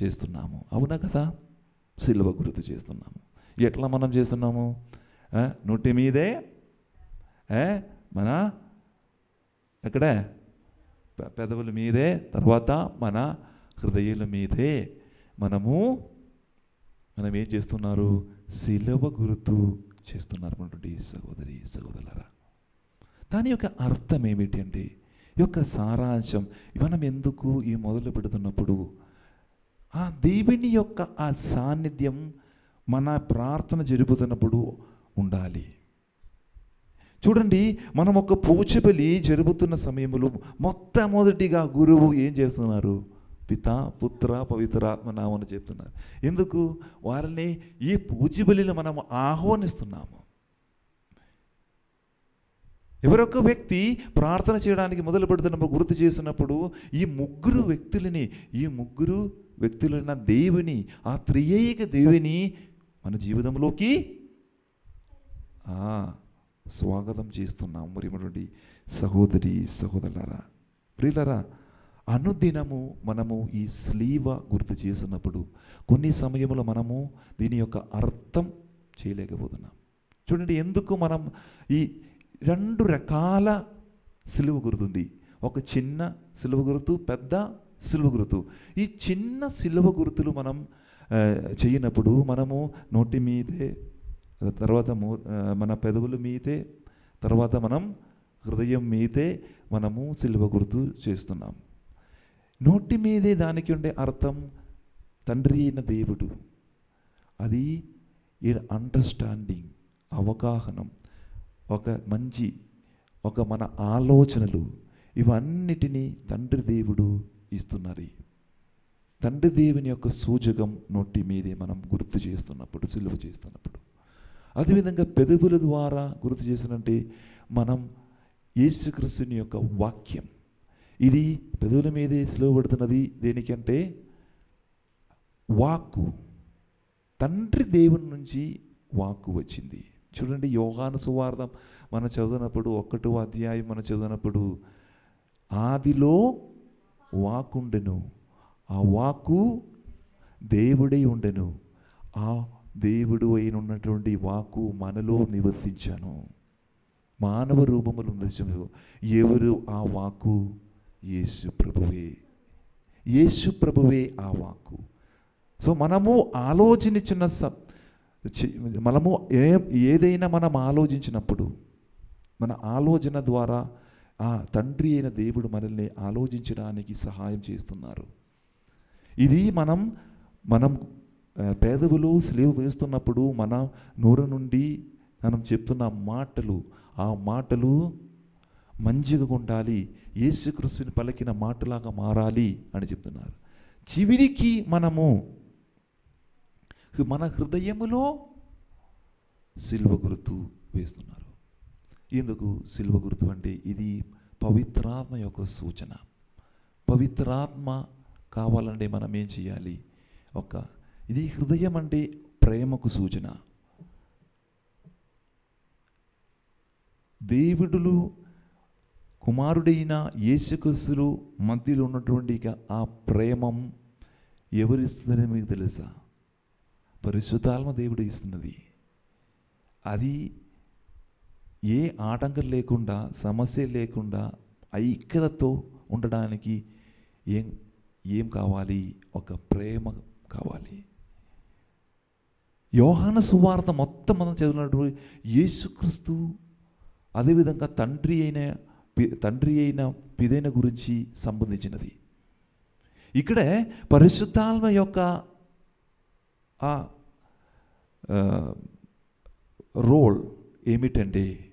చేస్తున్నాము. అవునా కదా? సిలువ గుర్తు చేస్తున్నాము. ఎట్లా మనం చేస్తున్నాము? ఆ, నోటి మీదే? మన ఎక్కడ? పెదవుల మీదే తర్వాత మన హృదయాల మీదే మనము మనం ఏం చేస్తున్నారు? శిలవ గుర్తు చేస్తున్నారు అన్నటువంటి సహోదరి సహోదరులరా. దాని యొక్క అర్థం ఏమిటి అంటే యొక్క సారాంశం మనం ఎందుకు ఈ మొదలు పెడుతున్నప్పుడు ఆ దేవుని యొక్క ఆ సాన్నిధ్యం మన ప్రార్థన జరుపుతున్నప్పుడు ఉండాలి. చూడండి మనం ఒక పూచబలి జరుపుతున్న సమయంలో మొట్టమొదటిగా గురువు ఏం చేస్తున్నారు? పిత పుత్ర పవిత్రాత్మ నామని చెప్తున్నారు. ఎందుకు? వారిని ఈ పూజబలిలో మనం ఆహ్వానిస్తున్నాము. ఎవరొక వ్యక్తి ప్రార్థన చేయడానికి మొదలు పెడుతున్నప్పుడు గుర్తు చేసినప్పుడు ఈ ముగ్గురు వ్యక్తులని ఈ ముగ్గురు వ్యక్తులైన దేవుని ఆ త్రియేక దేవుని మన జీవితంలోకి ఆ, స్వాగతం చేస్తున్నాం మరి సహోదరి సహోదరులారా ప్రియులరా అనుదినము మనము ఈ స్లీవ గుర్తు చేసినప్పుడు కొన్ని సమయంలో మనము దీని యొక్క అర్థం చేయలేకపోతున్నాం. చూడండి ఎందుకు మనం ఈ రెండు రకాల సిలువ గుర్తుంది ఒక చిన్న సిలువ గుర్తు పెద్ద సిలువ గుర్తు. ఈ చిన్న సిలువ గుర్తులు మనం చేయనప్పుడు మనము నోటి మీదే తర్వాత మూ- మన పెదవుల మీదే తర్వాత మనం హృదయం మీదే మనము సిలువ గుర్తు చేస్తున్నాం. నోటి మీదే దానికి ఉండే అర్థం తండ్రి అయిన దేవుడు. అది అండర్స్టాండింగ్ అవగాహనం ఒక మంచి ఒక మన ఆలోచనలు ఇవన్నిటినీ తండ్రి దేవుడు ఇస్తున్నారు. తండ్రి దేవుని యొక్క సూచకం నోటి మీదే మనం గుర్తు చేస్తున్నప్పుడు సిలువ చేస్తున్నప్పుడు. అదేవిధంగా పెదవుల ద్వారా గుర్తు చేసినంటే మనం యేసుక్రీస్తుని యొక్క వాక్యం ఇది పెదవుల మీదే సిలువబడుతున్నది దేనికంటే వాక్కు తండ్రి దేవుని నుంచి వాక్కు వచ్చింది. చూడండి యోగాను సువార్థం మనం చదివినప్పుడు ఒక్కటో అధ్యాయం మనం చదివినప్పుడు ఆదిలో వాకుండెను ఆ వాక్కు దేవుడై ఉండెను ఆ దేవుడు అయిన ఉన్నటువంటి వాక్కు మనలో నివసించాను. మానవ రూపములు నివసించను ఎవరు ఆ వాక్కు? యేసు ప్రభువే. యేసు ప్రభువే ఆ వాక్కు. సో మనము ఆలోచించిన స- మనము ఏ ఏదైనా మనం ఆలోచించినప్పుడు మన ఆలోచన ద్వారా ఆ తండ్రి అయిన దేవుడు మనల్ని ఆలోచించడానికి సహాయం చేస్తున్నారు. ఇది మనం మనం పేదవులు స్లీవ్ వేస్తున్నప్పుడు మన నోరు నుండి మనం చెప్తున్న మాటలు ఆ మాటలు మంచిగా ఉండాలి యేసుక్రీస్తుని పలికిన మాటలాగా మారాలి అని చెప్తున్నారు. చివరికి మనము మన హృదయములో సిల్వ గుర్తు వేస్తున్నారు. ఎందుకు సిల్వ గుర్తు అంటే ఇది పవిత్రాత్మ యొక్క సూచన. పవిత్రాత్మ కావాలంటే మనం ఏం చేయాలి? ఒక ఇది హృదయం అంటే ప్రేమకు సూచన. దేవుడులు కుమారుడైన యేసుక్రీస్తులు మధ్యలో ఉన్నటువంటి ఆ ప్రేమం ఎవరిస్తుందని మీకు తెలుసా? పరిశుద్ధాత్మ దేవుడు ఇస్తున్నది. అది ఏ ఆటంకం లేకుండా సమస్య లేకుండా ఐక్యతతో ఉండడానికి ఏం ఏం కావాలి? ఒక ప్రేమ కావాలి. యోహాన సువార్త మొత్తం మనం చదివినటువంటి యేసుక్రీస్తు అదేవిధంగా తండ్రి అయిన తండ్రి అయిన పిదైన గురించి సంబంధించినది. ఇక్కడే పరిశుద్ధాత్మ యొక్క ఆ రోల్ ఏమిటంటే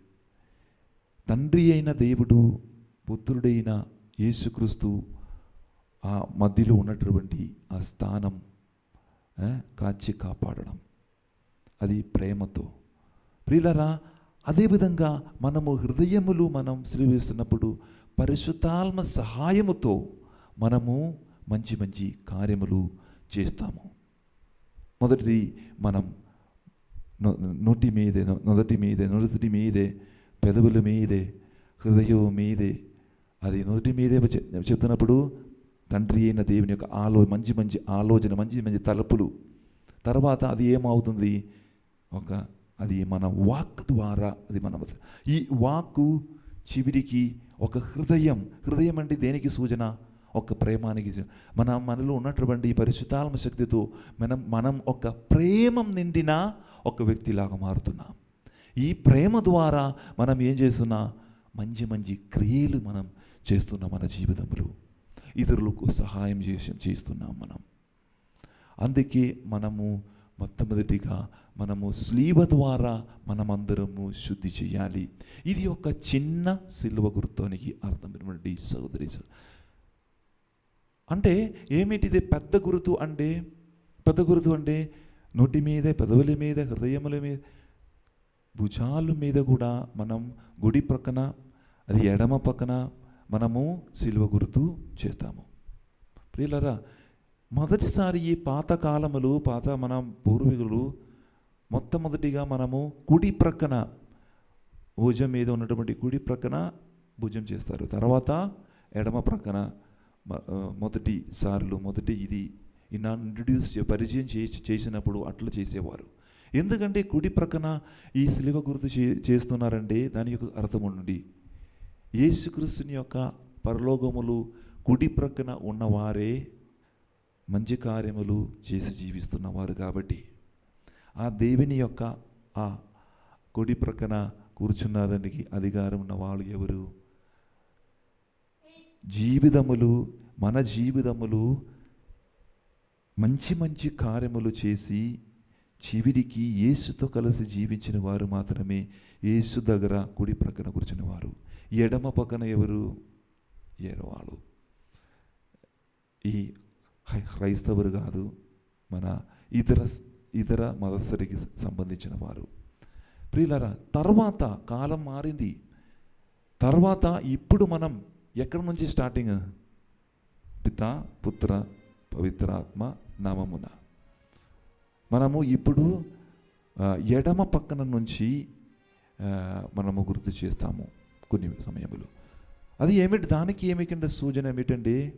తండ్రి అయిన దేవుడు పుత్రుడైన యేసుక్రీస్తు ఆ మధ్యలో ఉన్నటువంటి ఆ స్థానం కాచి కాపాడడం. అది ప్రేమతో. ప్రియులరా అదేవిధంగా మనము హృదయములు మనం సిలివేస్తున్నప్పుడు పరిశుద్ధాత్మ సహాయముతో మనము మంచి మంచి కార్యములు చేస్తాము. మొదటిది మనం నోటి మీదే నొదటి మీదే నొదటి మీదే పెదవుల మీదే హృదయం మీదే అది నొదటి మీదే చెప్తున్నప్పుడు తండ్రి అయిన దేవుని యొక్క ఆలో మంచి మంచి ఆలోచన మంచి మంచి తలుపులు. తర్వాత అది ఏమవుతుంది? ఒక అది మన వాక్ ద్వారా అది మన ఈ వాక్కు చివరికి ఒక హృదయం హృదయం అంటే దేనికి సూచన? ఒక ప్రేమానికి మన మనలో ఉన్నటువంటి ఈ పరిశుద్ధాత్మ శక్తితో మనం మనం ఒక ప్రేమం నిండిన ఒక వ్యక్తిలాగా మారుతున్నాం. ఈ ప్రేమ ద్వారా మనం ఏం చేస్తున్నా? మంచి మంచి క్రియలు మనం చేస్తున్నాం మన జీవితంలో. ఇతరులకు సహాయం చేసి చేస్తున్నాం మనం. అందుకే మనము మొట్టమొదటిగా మనము స్లీవ ద్వారా మనమందరము శుద్ధి చేయాలి. ఇది ఒక చిన్న సిల్వ గుర్తానికి అర్థమైనటువంటి సోదరి అంటే ఏమిటిది పెద్ద గుర్తు అంటే? పెద్ద గుర్తు అంటే నోటి మీద పెదవుల మీద హృదయముల మీద భుజాల మీద కూడా మనం గుడి ప్రక్కన అది ఎడమ పక్కన మనము సిలువ గుర్తు చేస్తాము. ప్రియులరా మొదటిసారి ఈ పాత కాలములు పాత మన పూర్వీకులు మొట్టమొదటిగా మనము కుడి ప్రక్కన భుజం మీద ఉన్నటువంటి కుడి ప్రక్కన భుజం చేస్తారు. తర్వాత ఎడమ ప్రక్కన మొదటి సార్లు మొదటి ఇది ఇలా ఇంట్రడ్యూస్ చే- పరిచయం చే చేసినప్పుడు అట్లా చేసేవారు. ఎందుకంటే కుడి ప్రక్కన ఈ శిలువ గుర్తు చే చేస్తున్నారంటే దాని యొక్క అర్థం ఉండి యేసుక్రీస్తుని యొక్క పరలోకములు కుడి ప్రక్కన ఉన్నవారే మంచి కార్యములు చేసి జీవిస్తున్నవారు కాబట్టి ఆ దేవుని యొక్క ఆ కొడి ప్రక్కన కూర్చున్నదానికి అధికారం ఉన్న వాళ్ళు ఎవరు? జీవితములు మన జీవితములు మంచి మంచి కార్యములు చేసి చివరికి యేసుతో కలిసి జీవించిన వారు మాత్రమే యేసు దగ్గర కుడి ప్రక్కన కూర్చున్న వారు ఎడమ పక్కన ఎవరు? ఏరవాడు. ఈ క్రైస్తవులు కాదు మన ఇతర ఇతర మదస్సుడికి సంబంధించిన వారు. ప్రియులరా తర్వాత కాలం మారింది. తర్వాత ఇప్పుడు మనం ఎక్కడి నుంచి స్టార్టింగ్? పిత పుత్ర పవిత్రాత్మ నామమున మనము ఇప్పుడు ఎడమ పక్కన నుంచి మనము గుర్తు చేస్తాము కొన్ని సమయములు. అది ఏమిటి? దానికి ఏమిటంటే సూచన ఏమిటంటే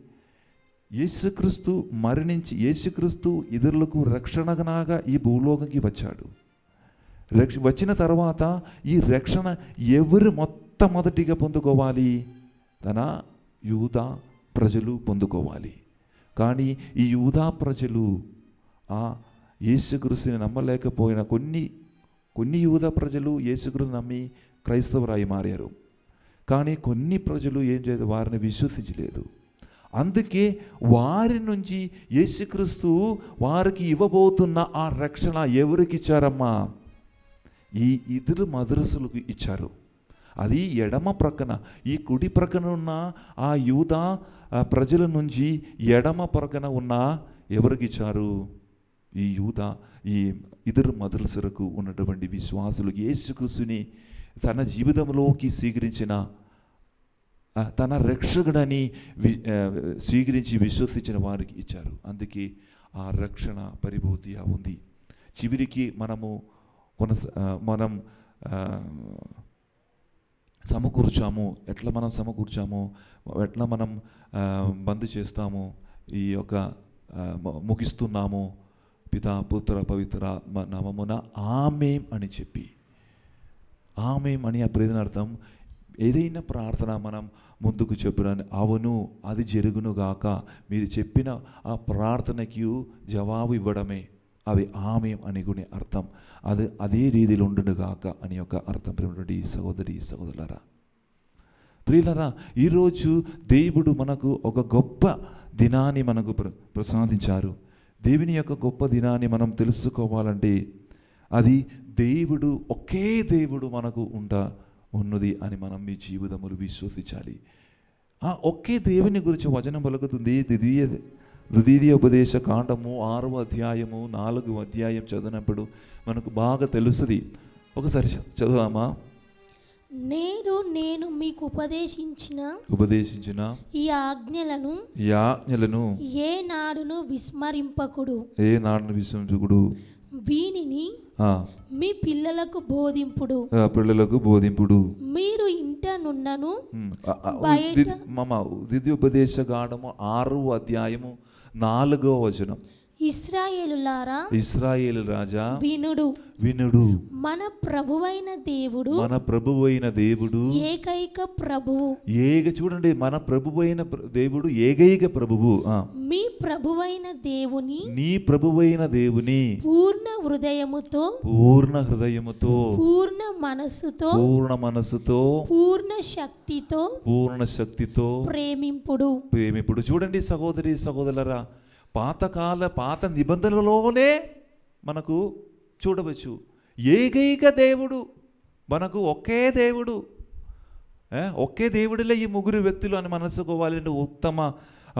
యేసుక్రీస్తు మరణించి యేసుక్రీస్తు ఇతరులకు రక్షణగా ఈ భూలోకంకి వచ్చాడు. రక్ష వచ్చిన తర్వాత ఈ రక్షణ ఎవరు మొట్టమొదటిగా పొందుకోవాలి? తన యూదా ప్రజలు పొందుకోవాలి. కానీ ఈ యూదా ప్రజలు ఆ యేసుక్రీస్తుని నమ్మలేకపోయిన కొన్ని కొన్ని యూదా ప్రజలు యేసుక్రీస్తు నమ్మి క్రైస్తవరాయి మారారు. కానీ కొన్ని ప్రజలు ఏం చేయదు వారిని విశ్వసించలేదు. అందుకే వారి నుంచి యేసుక్రీస్తు వారికి ఇవ్వబోతున్న ఆ రక్షణ ఎవరికి ఇచ్చారమ్మా? ఈ ఇద్దరు మదరసులకు ఇచ్చారు. అది ఎడమ ప్రక్కన ఈ కుడి ప్రక్కన ఉన్న ఆ యూద ప్రజల నుంచి ఎడమ ప్రక్కన ఉన్న ఎవరికి ఇచ్చారు? ఈ యూద ఈ ఇద్దరు మదరసులకు ఉన్నటువంటి విశ్వాసులు యేసుక్రీస్తుని తన జీవితంలోకి స్వీకరించిన తన రక్షకుడని వి స్వీకరించి విశ్వసించిన వారికి ఇచ్చారు. అందుకే ఆ రక్షణ పరిభూతిగా ఉంది. చివరికి మనము కొనస మనం సమకూర్చాము. ఎట్లా మనం సమకూర్చాము? ఎట్లా మనం బంద్ చేస్తాము? ఈ యొక్క ముగిస్తున్నాము. పితా పుత్ర పవిత్ర నామమున ఆమెం అని చెప్పి. ఆమెం అని ఆ ప్రేదనార్థం ఏదైనా ప్రార్థన మనం ముందుకు చెప్పిన అవును అది జరుగును గాక. మీరు చెప్పిన ఆ ప్రార్థనకి జవాబు ఇవ్వడమే. అవి ఆమెం అని కూడా అర్థం. అది అదే రీతిలో ఉండును గాక అని ఒక అర్థం. ప్రేమటువంటి సహోదరి సహోదరులరా. ప్రియులరా ఈరోజు దేవుడు మనకు ఒక గొప్ప దినాన్ని మనకు ప్ర ప్రసాదించారు. దేవుని యొక్క గొప్ప దినాన్ని మనం తెలుసుకోవాలంటే అది దేవుడు ఒకే దేవుడు మనకు ఉండ ఉన్నది అని మనం మీ జీవితములు విశ్వసించాలి. ఆ ఒకే దేవుని గురించి వచనం పలుకుతుంది. ద్వితీయ ద్వితీయ ఉపదేశ కాండము ఆరవ అధ్యాయము నాలుగు అధ్యాయం చదివినప్పుడు మనకు బాగా తెలుస్తుంది. ఒకసారి చ- చదువుదామా? నేడు నేను మీకు ఉపదేశించిన ఉపదేశించిన ఈ ఆజ్ఞలను ఈ ఆజ్ఞలను ఏ నాడును విస్మరింపకుడు? ఏ నాడును విశ్వంసుకుడు వీనిని మీ పిల్లలకు బోధింపుడు. ఆ పిల్లలకు బోధింపుడు. మీరు ఇంట నున్నను ఉమ్, ఆ, ఆ, బయట- మమ ద్వితీయోపదేశ కాండము ఆరు అధ్యాయము నాలుగో వచనం. ఇస్రాయేలులారా ఇస్రాయేల్ రాజా వినుడు. వినుడు. మన ప్రభువైన దేవుడు మన ప్రభువైన దేవుడు. ఏకైక ప్రభువు. ఏక చూడండి మన ప్రభువైన ప్ర- దేవుడు ఏకైక ప్రభువు. మీ ప్రభువైన దేవుని నీ ప్రభువైన దేవుని పూర్ణ హృదయముతో పూర్ణ హృదయముతో పూర్ణ మనస్సుతో పూర్ణ మనస్సుతో పూర్ణ శక్తితో పూర్ణ శక్తితో ప్రేమింపుడు. ఇప్పుడు చూడండి సహోదరి సహోదరులరా పాతకాల పాత నిబంధనలలోనే మనకు చూడవచ్చు. ఏకైక దేవుడు మనకు ఒకే దేవుడు. ఒకే దేవుడిలో ఈ ముగ్గురు వ్యక్తులు అని మనసుకోవాలంటే ఉత్తమ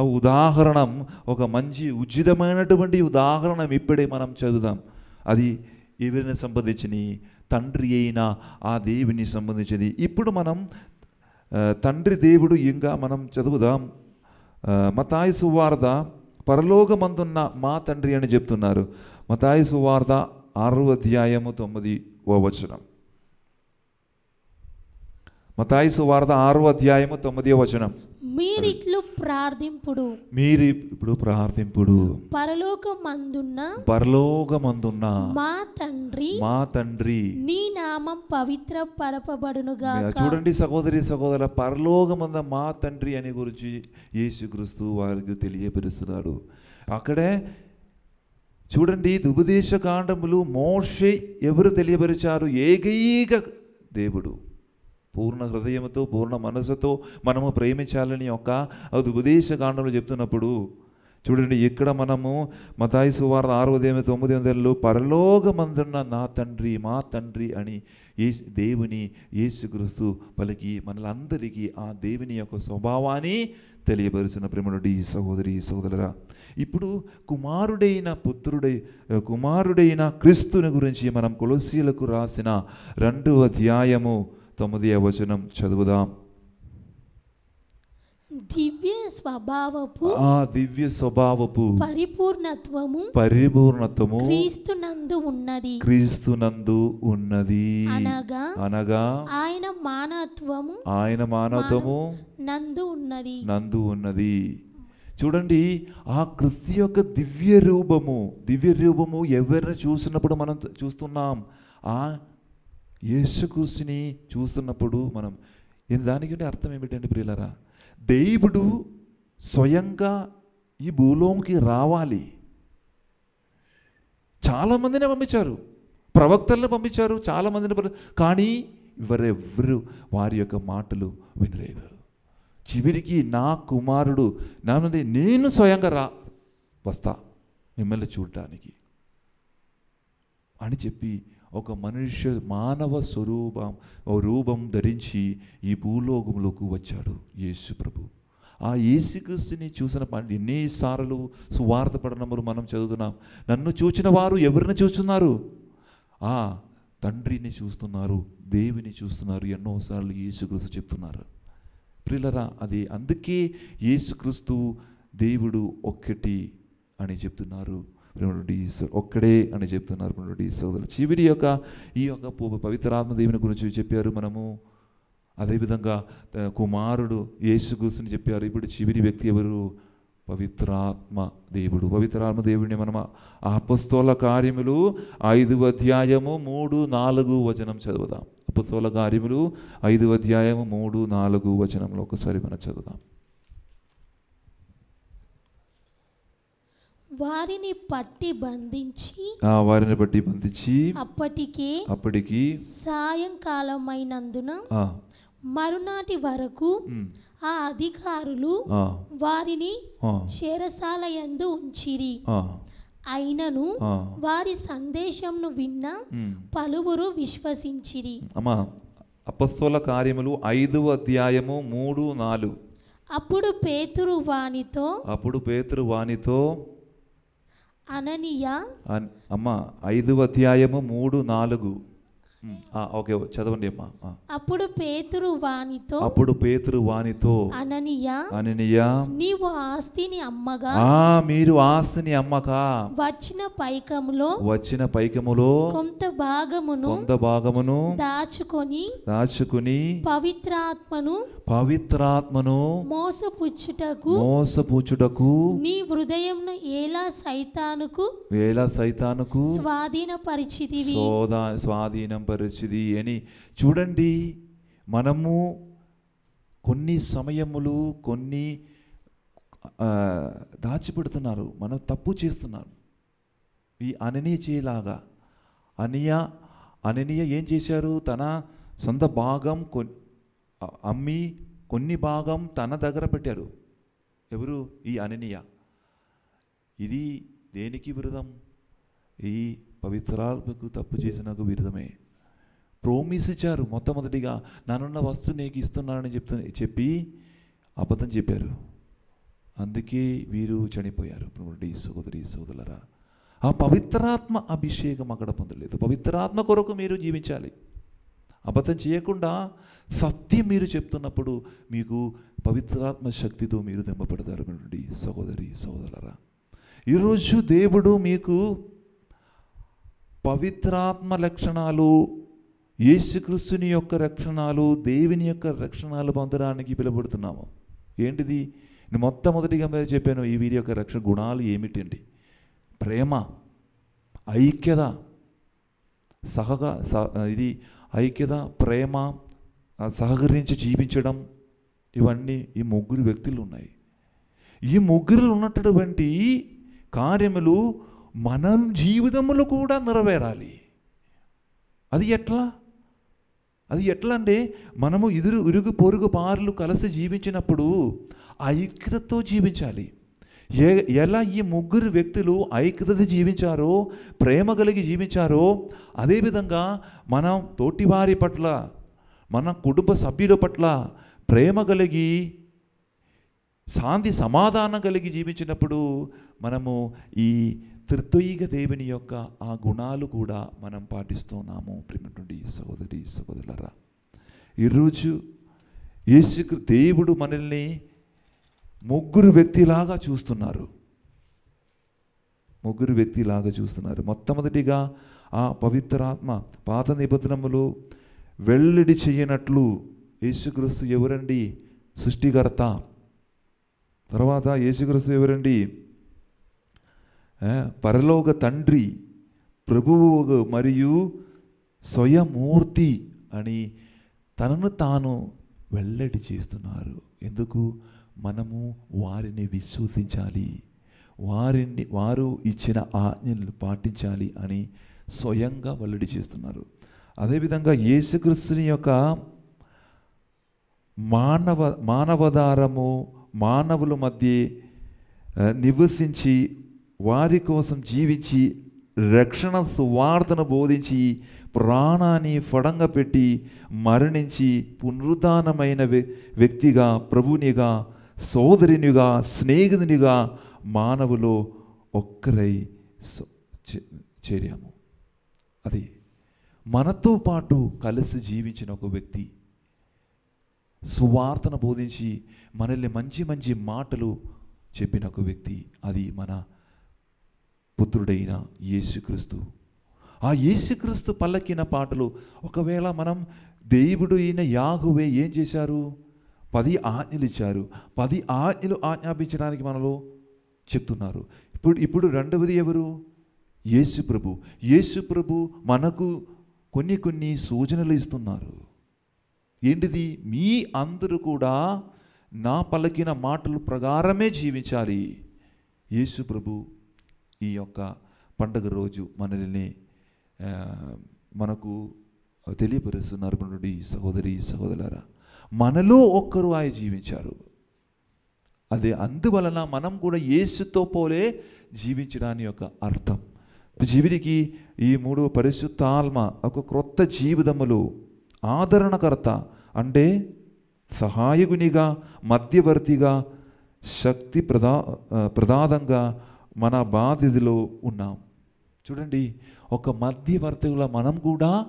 ఉదాహరణం ఒక మంచి ఉచితమైనటువంటి ఉదాహరణం ఇప్పుడే మనం చదువుదాం. అది ఎవరిని సంబంధించిన తండ్రి అయిన ఆ దేవుని సంబంధించింది. ఇప్పుడు మనం తండ్రి దేవుడు ఇంకా మనం చదువుదాం. మతాయి సువార్త పరలోకమందున్న మా తండ్రి అని చెప్తున్నారు. మతాయి సువార్త ఆరో అధ్యాయము తొమ్మిది ఓ వచనం. మతాయి సువార్త ఆరో అధ్యాయము తొమ్మిదో వచనం. మీరిట్లు ప్రార్థింపుడు. మీరు ఇప్పుడు ప్రార్థింపుడు. పరలోకమందున్న పరలోకమందున్న మా తండ్రి మా తండ్రి నీ నామం పవిత్ర పరపబడునుగాక చూడండి సహోదరి సహోదర పరలోకమంద మా తండ్రి అని గురించి యేసుక్రీస్తు వారికి తెలియపరుస్తున్నాడు. అక్కడే చూడండి దుపదేశ కాండములు మోషే ఎవరు తెలియపరిచారు? ఏకైక దేవుడు. పూర్ణ హృదయంతో పూర్ణ మనసుతో మనము ప్రేమించాలని ఒక ఉపదేశ కాండంలో చెప్తున్నప్పుడు చూడండి ఇక్కడ మనము మతాయి సువార్త ఆరో దేవ తొమ్మిది వందలలో పరలోకమందున్న నా తండ్రి మా తండ్రి అని ఏ దేవుని యేసుక్రీస్తు పలికి మనలందరికీ ఆ దేవుని యొక్క స్వభావాన్ని తెలియపరిచిన ప్రేమనుడి సహోదరి సహోదరరా ఇప్పుడు కుమారుడైన పుత్రుడై కుమారుడైన క్రీస్తుని గురించి మనం కొలసీలకు రాసిన రెండు అధ్యాయము తొమ్మిది వచనం చదువుదాం. దివ్య స్వభావపు ఆ దివ్య స్వభావపు పరిపూర్ణత్వము పరిపూర్ణత్వము క్రీస్తునందు ఉన్నది. క్రీస్తునందు ఉన్నది. అనగా అనగా ఆయన మానత్వము ఆయన మానవత్వము నందు ఉన్నది. నందు ఉన్నది. చూడండి ఆ క్రిస్తు యొక్క దివ్య రూపము దివ్య రూపము ఎవరిని చూసినప్పుడు మనం చూస్తున్నాం? ఆ యేసుకృష్ణని చూస్తున్నప్పుడు మనం దానికంటే అర్థం ఏమిటండి ప్రియులరా? దేవుడు స్వయంగా ఈ భూలోకి రావాలి. చాలామందిని పంపించారు. ప్రవక్తలను పంపించారు చాలామందిని కానీ ఎవరెవ్వరు వారి యొక్క మాటలు వినలేదు. చివరికి నా కుమారుడు నా నుండి నేను స్వయంగా రా వస్తా మిమ్మల్ని చూడటానికి అని చెప్పి ఒక మనుష్య మానవ స్వరూపం రూపం ధరించి ఈ భూలోకంలోకి వచ్చాడు యేసు ప్రభు. ఆ యేసుక్రీస్తుని చూసిన పని ఎన్నిసార్లు సువార్త పడనములు మనం చదువుతున్నాం నన్ను చూచిన వారు ఎవరిని చూస్తున్నారు? ఆ తండ్రిని చూస్తున్నారు దేవిని చూస్తున్నారు ఎన్నోసార్లు యేసుక్రీస్తు చెప్తున్నారు. ప్రిలరా అది అందుకే యేసుక్రీస్తు దేవుడు ఒక్కటి అని చెప్తున్నారు. ప్రేమటువంటి ఈశ్వరు ఒక్కడే అని చెప్తున్నారు ప్రేమటువంటి సోదరులు. చివరి యొక్క ఈ యొక్క పు- పవిత్రాత్మ దేవుని గురించి చెప్పారు మనము. అదేవిధంగా కుమారుడు కుమారుడు యేసుక్రీస్తుని చెప్పారు. ఇప్పుడు చివరి వ్యక్తి ఎవరు? పవిత్రాత్మ దేవుడు. పవిత్రాత్మ దేవుడిని మనం అపస్తోల కార్యములు ఐదు అధ్యాయము మూడు నాలుగు వచనం చదువుదాం. అపస్తోల కార్యములు ఐదు అధ్యాయము మూడు నాలుగు వచనంలో ఒకసారి మనం చదువుదాం. వారిని పట్టి బంధించి ఆ వారిని బట్టి బంధించి అప్పటికే అప్పటికి సాయంకాలమైనందున మరునాటి వరకు ఆ అధికారులు వారిని చెరసాల యందు ఉంచిరి. అయినను వారి సందేశంను విన్న. పలువురు విశ్వసించిరి. అమ్మా అపస్తోల కార్యములు ఐదు అధ్యాయము మూడు నాలుగు. అప్పుడు పేతురు వానితో అప్పుడు పేతురు వానితో అననీయ అన్- అమ్మ ఐదు అధ్యాయము మూడు నాలుగు ఉమ్, ఆ, ఓకే చదవండి అమ్మా. అప్పుడు పేతురు వానితో అప్పుడు పేతురు వానితో అననీయ అననీయ నీవు ఆస్తిని అమ్మగా ఆ మీరు ఆస్తిని అమ్మక. వచ్చిన పైకములో వచ్చిన పైకములో కొంత భాగమును కొంత భాగమును దాచుకొని దాచుకుని పవిత్రాత్మను పవిత్రాత్మను మోసపుచ్చుటకు మోసపూచుటకు నీ హృదయంను ఎలా సైతానుకు వేల సైతానుకు స్వాధీనపరిచితివి? సోదా స్వాధీనం పరిస్థితి అని చూడండి. మనము కొన్ని సమయములు కొన్ని దాచిపెడుతున్నారు. మనం తప్పు చేస్తున్నారు. ఈ అననీయ చేయలాగా అనియ అననీయ ఏం చేశారు? తన సొంత భాగం కొన్ అమ్మి కొన్ని భాగం తన దగ్గర పెట్టాడు. ఎవరు? ఈ అననీయ. ఇది దేనికి విరుదం ఈ పవిత్రాలకు తప్పు చేసినకు విరుదమే ప్రోమిస్ ఇచ్చారు మొట్టమొదటిగా నానున్న వస్తువు నీకు ఇస్తున్నానని చెప్తు చెప్పి అబద్ధం చెప్పారు. అందుకే వీరు చనిపోయారు. ప్రభుడి సోదరి సోదరులరా ఆ పవిత్రాత్మ అభిషేకం అక్కడ పొందలేదు. పవిత్రాత్మ కొరకు మీరు జీవించాలి. అబద్ధం చేయకుండా సత్యం మీరు చెప్తున్నప్పుడు మీకు పవిత్రాత్మ శక్తితో మీరు దెబ్బపడతారు. నుండి సహోదరి సహోదరులరా ఈరోజు దేవుడు మీకు పవిత్రాత్మ లక్షణాలు యేసుక్రీస్తుని యొక్క రక్షణలు దేవుని యొక్క రక్షణలు పొందడానికి పిలువబడుతున్నాము. ఏంటిది? నేను మొట్టమొదటిగా మీద చెప్పాను ఈ వీరి యొక్క రక్షణ గుణాలు ఏమిటండి? ప్రేమ ఐక్యత సహగా ఇది ఐక్యత ప్రేమ సహకరించి జీవించడం ఇవన్నీ ఈ ముగ్గురు వ్యక్తులు ఉన్నాయి. ఈ ముగ్గురు ఉన్నటువంటి కార్యములు మనం జీవితంలో కూడా నెరవేరాలి. అది ఎట్లా? అది ఎట్లా అంటే మనము ఇదురు ఇరుగు పొరుగు పారులు కలిసి జీవించినప్పుడు ఐక్యతతో జీవించాలి. ఏ ఎలా ఈ ముగ్గురు వ్యక్తులు ఐక్యతతో జీవించారో ప్రేమ కలిగి జీవించారో అదేవిధంగా మనం తోటివారి పట్ల మన కుటుంబ సభ్యుల పట్ల ప్రేమ కలిగి శాంతి సమాధానం కలిగి జీవించినప్పుడు మనము ఈ త్రిత్వయిక దేవుని యొక్క ఆ గుణాలు కూడా మనం పాటిస్తున్నాము ప్రేమటువంటి సహోదరి సహోదరులరా. ఈరోజు యేసుకు దేవుడు మనల్ని ముగ్గురు వ్యక్తిలాగా చూస్తున్నారు. ముగ్గురు వ్యక్తిలాగా చూస్తున్నారు. మొట్టమొదటిగా ఆ పవిత్రాత్మ పాత నిబంధనములు వెల్లడి చేయనట్లు యేసుక్రీస్తు ఎవరండి? సృష్టికర్త. తర్వాత యేసుక్రీస్తు ఎవరండి? పరలోక తండ్రి ప్రభువు మరియు స్వయమూర్తి అని తనను తాను వెల్లడి చేస్తున్నారు. ఎందుకు? మనము వారిని విశ్వసించాలి. వారిని వారు ఇచ్చిన ఆజ్ఞలు పాటించాలి అని స్వయంగా వెల్లడి చేస్తున్నారు. అదేవిధంగా యేసుక్రీస్తుని యొక్క మానవ మానవధారము మానవుల మధ్య నివసించి వారి కోసం జీవించి రక్షణ సువార్తను బోధించి ప్రాణాన్ని ఫడంగా పెట్టి మరణించి పునరుద్ధానమైన వ్య- వ్యక్తిగా ప్రభునిగా సోదరునిగా స్నేహితునిగా మానవులో ఒక్కరై చే- చేరాము. అది మనతో పాటు కలిసి జీవించిన ఒక వ్యక్తి సువార్తను బోధించి మనల్ని మంచి మంచి మాటలు చెప్పిన ఒక వ్యక్తి. అది మన పుత్రుడైన యేసుక్రీస్తు. ఆ యేసుక్రీస్తు పల్లకిన పాటలు ఒకవేళ మనం దేవుడు అయిన యాహువే ఏం చేశారు? పది ఆజ్ఞలు ఇచ్చారు. పది ఆజ్ఞలు ఆజ్ఞాపించడానికి మనలో చెప్తున్నారు. ఇప్పుడు ఇప్పుడు రెండవది ఎవరు? యేసు ప్రభు. యేసు ప్రభు మనకు కొన్ని కొన్ని సూచనలు ఇస్తున్నారు. ఏంటిది? మీ అందరూ కూడా నా పలికిన మాటలు ప్రకారమే జీవించాలి. యేసు ప్రభు ఈ యొక్క పండగ రోజు మనల్ని మనకు తెలియపరుస్తున్నారు నుండి సహోదరి సహోదరులారా. మనలో ఒక్కరు ఆయన జీవించారు. అదే అందువలన మనం కూడా యేసుతో పోలే జీవించడానికి యొక్క అర్థం. జీవికి ఈ మూడు పరిశుద్ధాత్మ ఒక క్రొత్త జీవితములు ఆదరణకర్త అంటే సహాయకునిగా మధ్యవర్తిగా శక్తి ప్రదా ఆ, ప్రదాదంగా మన బాధితులో ఉన్నాం. చూడండి ఒక మధ్యవర్తిగా మనం కూడా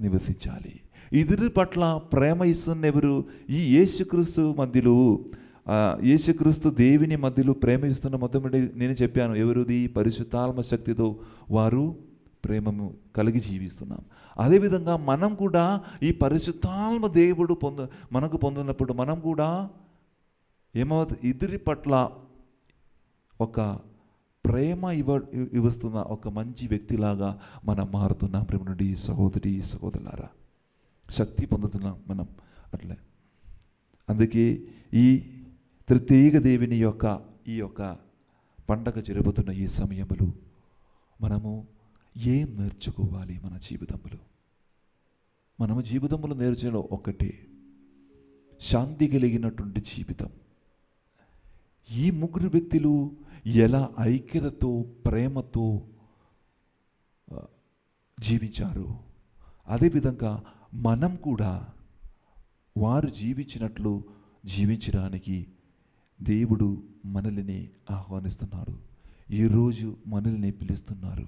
నివసించాలి. ఇద్దరి పట్ల ప్రేమ ఇస్తున్న ఎవరు ఈ యేసుక్రీస్తు మధ్యలో యేసుక్రీస్తు దేవుని మధ్యలో ప్రేమ ఇస్తున్న మొత్తం నేను చెప్పాను ఎవరుది? పరిశుద్ధాత్మ శక్తితో వారు ప్రేమము కలిగి జీవిస్తున్నాం. అదేవిధంగా మనం కూడా ఈ పరిశుద్ధాత్మ దేవుడు పొంద మనకు పొందినప్పుడు మనం కూడా ఏమవుతుంది ఇద్దరి పట్ల ఒక ప్రేమ ఇవ్వ ఇవ్వస్తున్న ఒక మంచి వ్యక్తిలాగా మనం మారుతున్నాం ప్రేమ నుండి సహోదరి సహోదరులారా. శక్తి పొందుతున్నాం మనం అట్లే. అందుకే ఈ తృతీయ దేవుని యొక్క ఈ యొక్క పండగ జరుపుతున్న ఈ సమయములు మనము ఏం నేర్చుకోవాలి మన జీవితంలో? మనము జీవితంలో నేర్చులో ఒకటే శాంతి కలిగినటువంటి జీవితం. ఈ ముగ్గురు వ్యక్తులు ఎలా ఐక్యతతో ప్రేమతో జీవించారు? అదేవిధంగా మనం కూడా వారు జీవించినట్లు జీవించడానికి దేవుడు మనల్ని ఆహ్వానిస్తున్నాడు. ఈరోజు మనల్ని పిలుస్తున్నారు.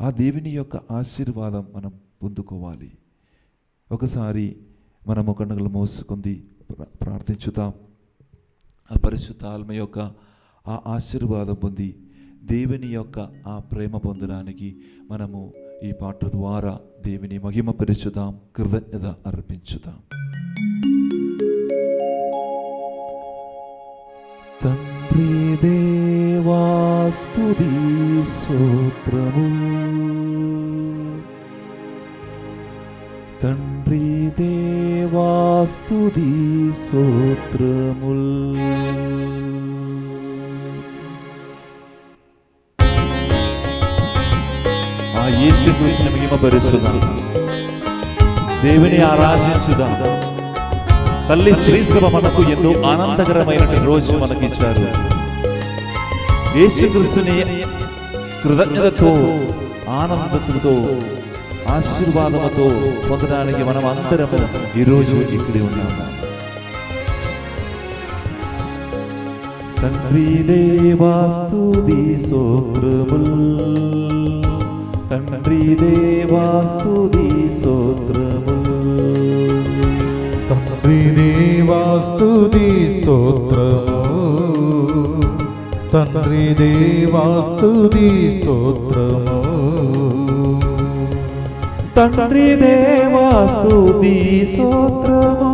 ఆ దేవుని యొక్క ఆశీర్వాదం మనం పొందుకోవాలి. ఒకసారి మనం ఒక మోసుకుంది ప్ర- ప్రార్థించుతాం. ఆ పరిశుద్ధ ఆల్మ యొక్క ఆ ఆశీర్వాదం పొంది దేవుని యొక్క ఆ ప్రేమ పొందడానికి మనము ఈ పాట ద్వారా దేవుని మహిమపరచుదాం కృతజ్ఞత అర్పించుదాం. తండ్రి దేవాస్తుది సూత్రము తండ్రి దేవాస్తుది సూత్రముల్ యేసు కృష్ణ మహిమపరుచుదాం దేవుని ఆరాధించుదాం తల్లి శ్రీసభ మనకు ఎంతో ఆనందకరమైన రోజు మనకిచ్చారు యేసుకృష్ణుని కృతజ్ఞతతో ఆనందతో ఆశీర్వాదముతో పొందడానికి మనం అందరము ఈరోజు ఇక్కడే ఉన్నాము తండ్రి దేవాస్తు సోత్రముల్ తండ్రి దేవాస్తుది సోత్రముల్ తండ్రి దేవాస్తుది స్తోత్రము. తండ్రి దేవాస్తుది స్తోత్రము. తండ్రి దేవాస్తుది సోత్రము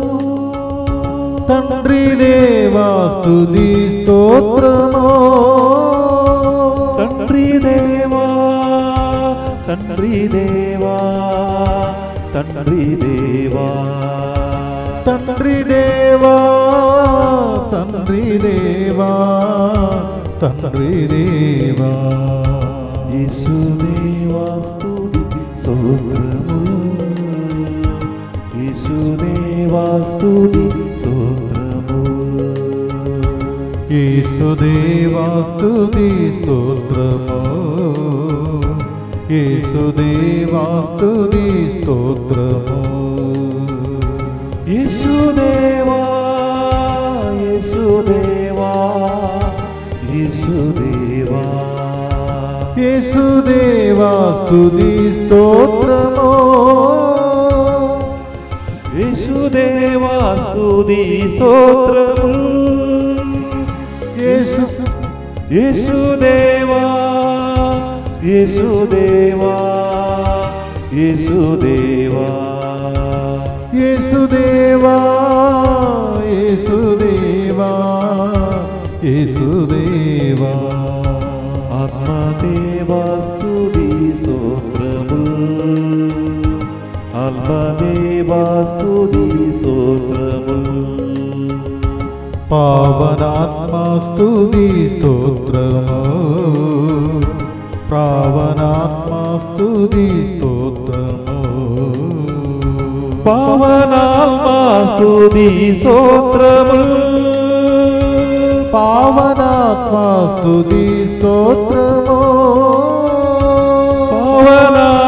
తండ్రి దేవాస్తుది స్తోత్రము. తండ్రి దేవా తండ్రి దేవా తండ్రి దేవా తండ్రి దేవా తండ్రి దేవా తండ్రి దేవా యేసుదేవాస్తుది సోత్రము యేసుదేవాస్తుది సోత్రము యేసుదేవాస్తుతి స్తోత్రము యేసుదేవాస్తుతి స్తోత్రము యేసుదేవా యేసుదేవా యేసుదేవా యేసుదేవాస్తుతి స్తోత్రము యేసుదేవాస్తుది సోత్రము యేసు యేసుదేవా येसुदेवा येसुदेवा येसुदेवा येसुदेवा येसुदेवा आत्मा देवा स्तुति सो प्रभु आत्मा सो प्रभु पावनात्मा स्तुति पावनात्मास्तुतिस्तोत्रम् पावनात्मास्तुतिस्तोत्रम् पावनात्मास्तुतिस्तोत्रम् पावना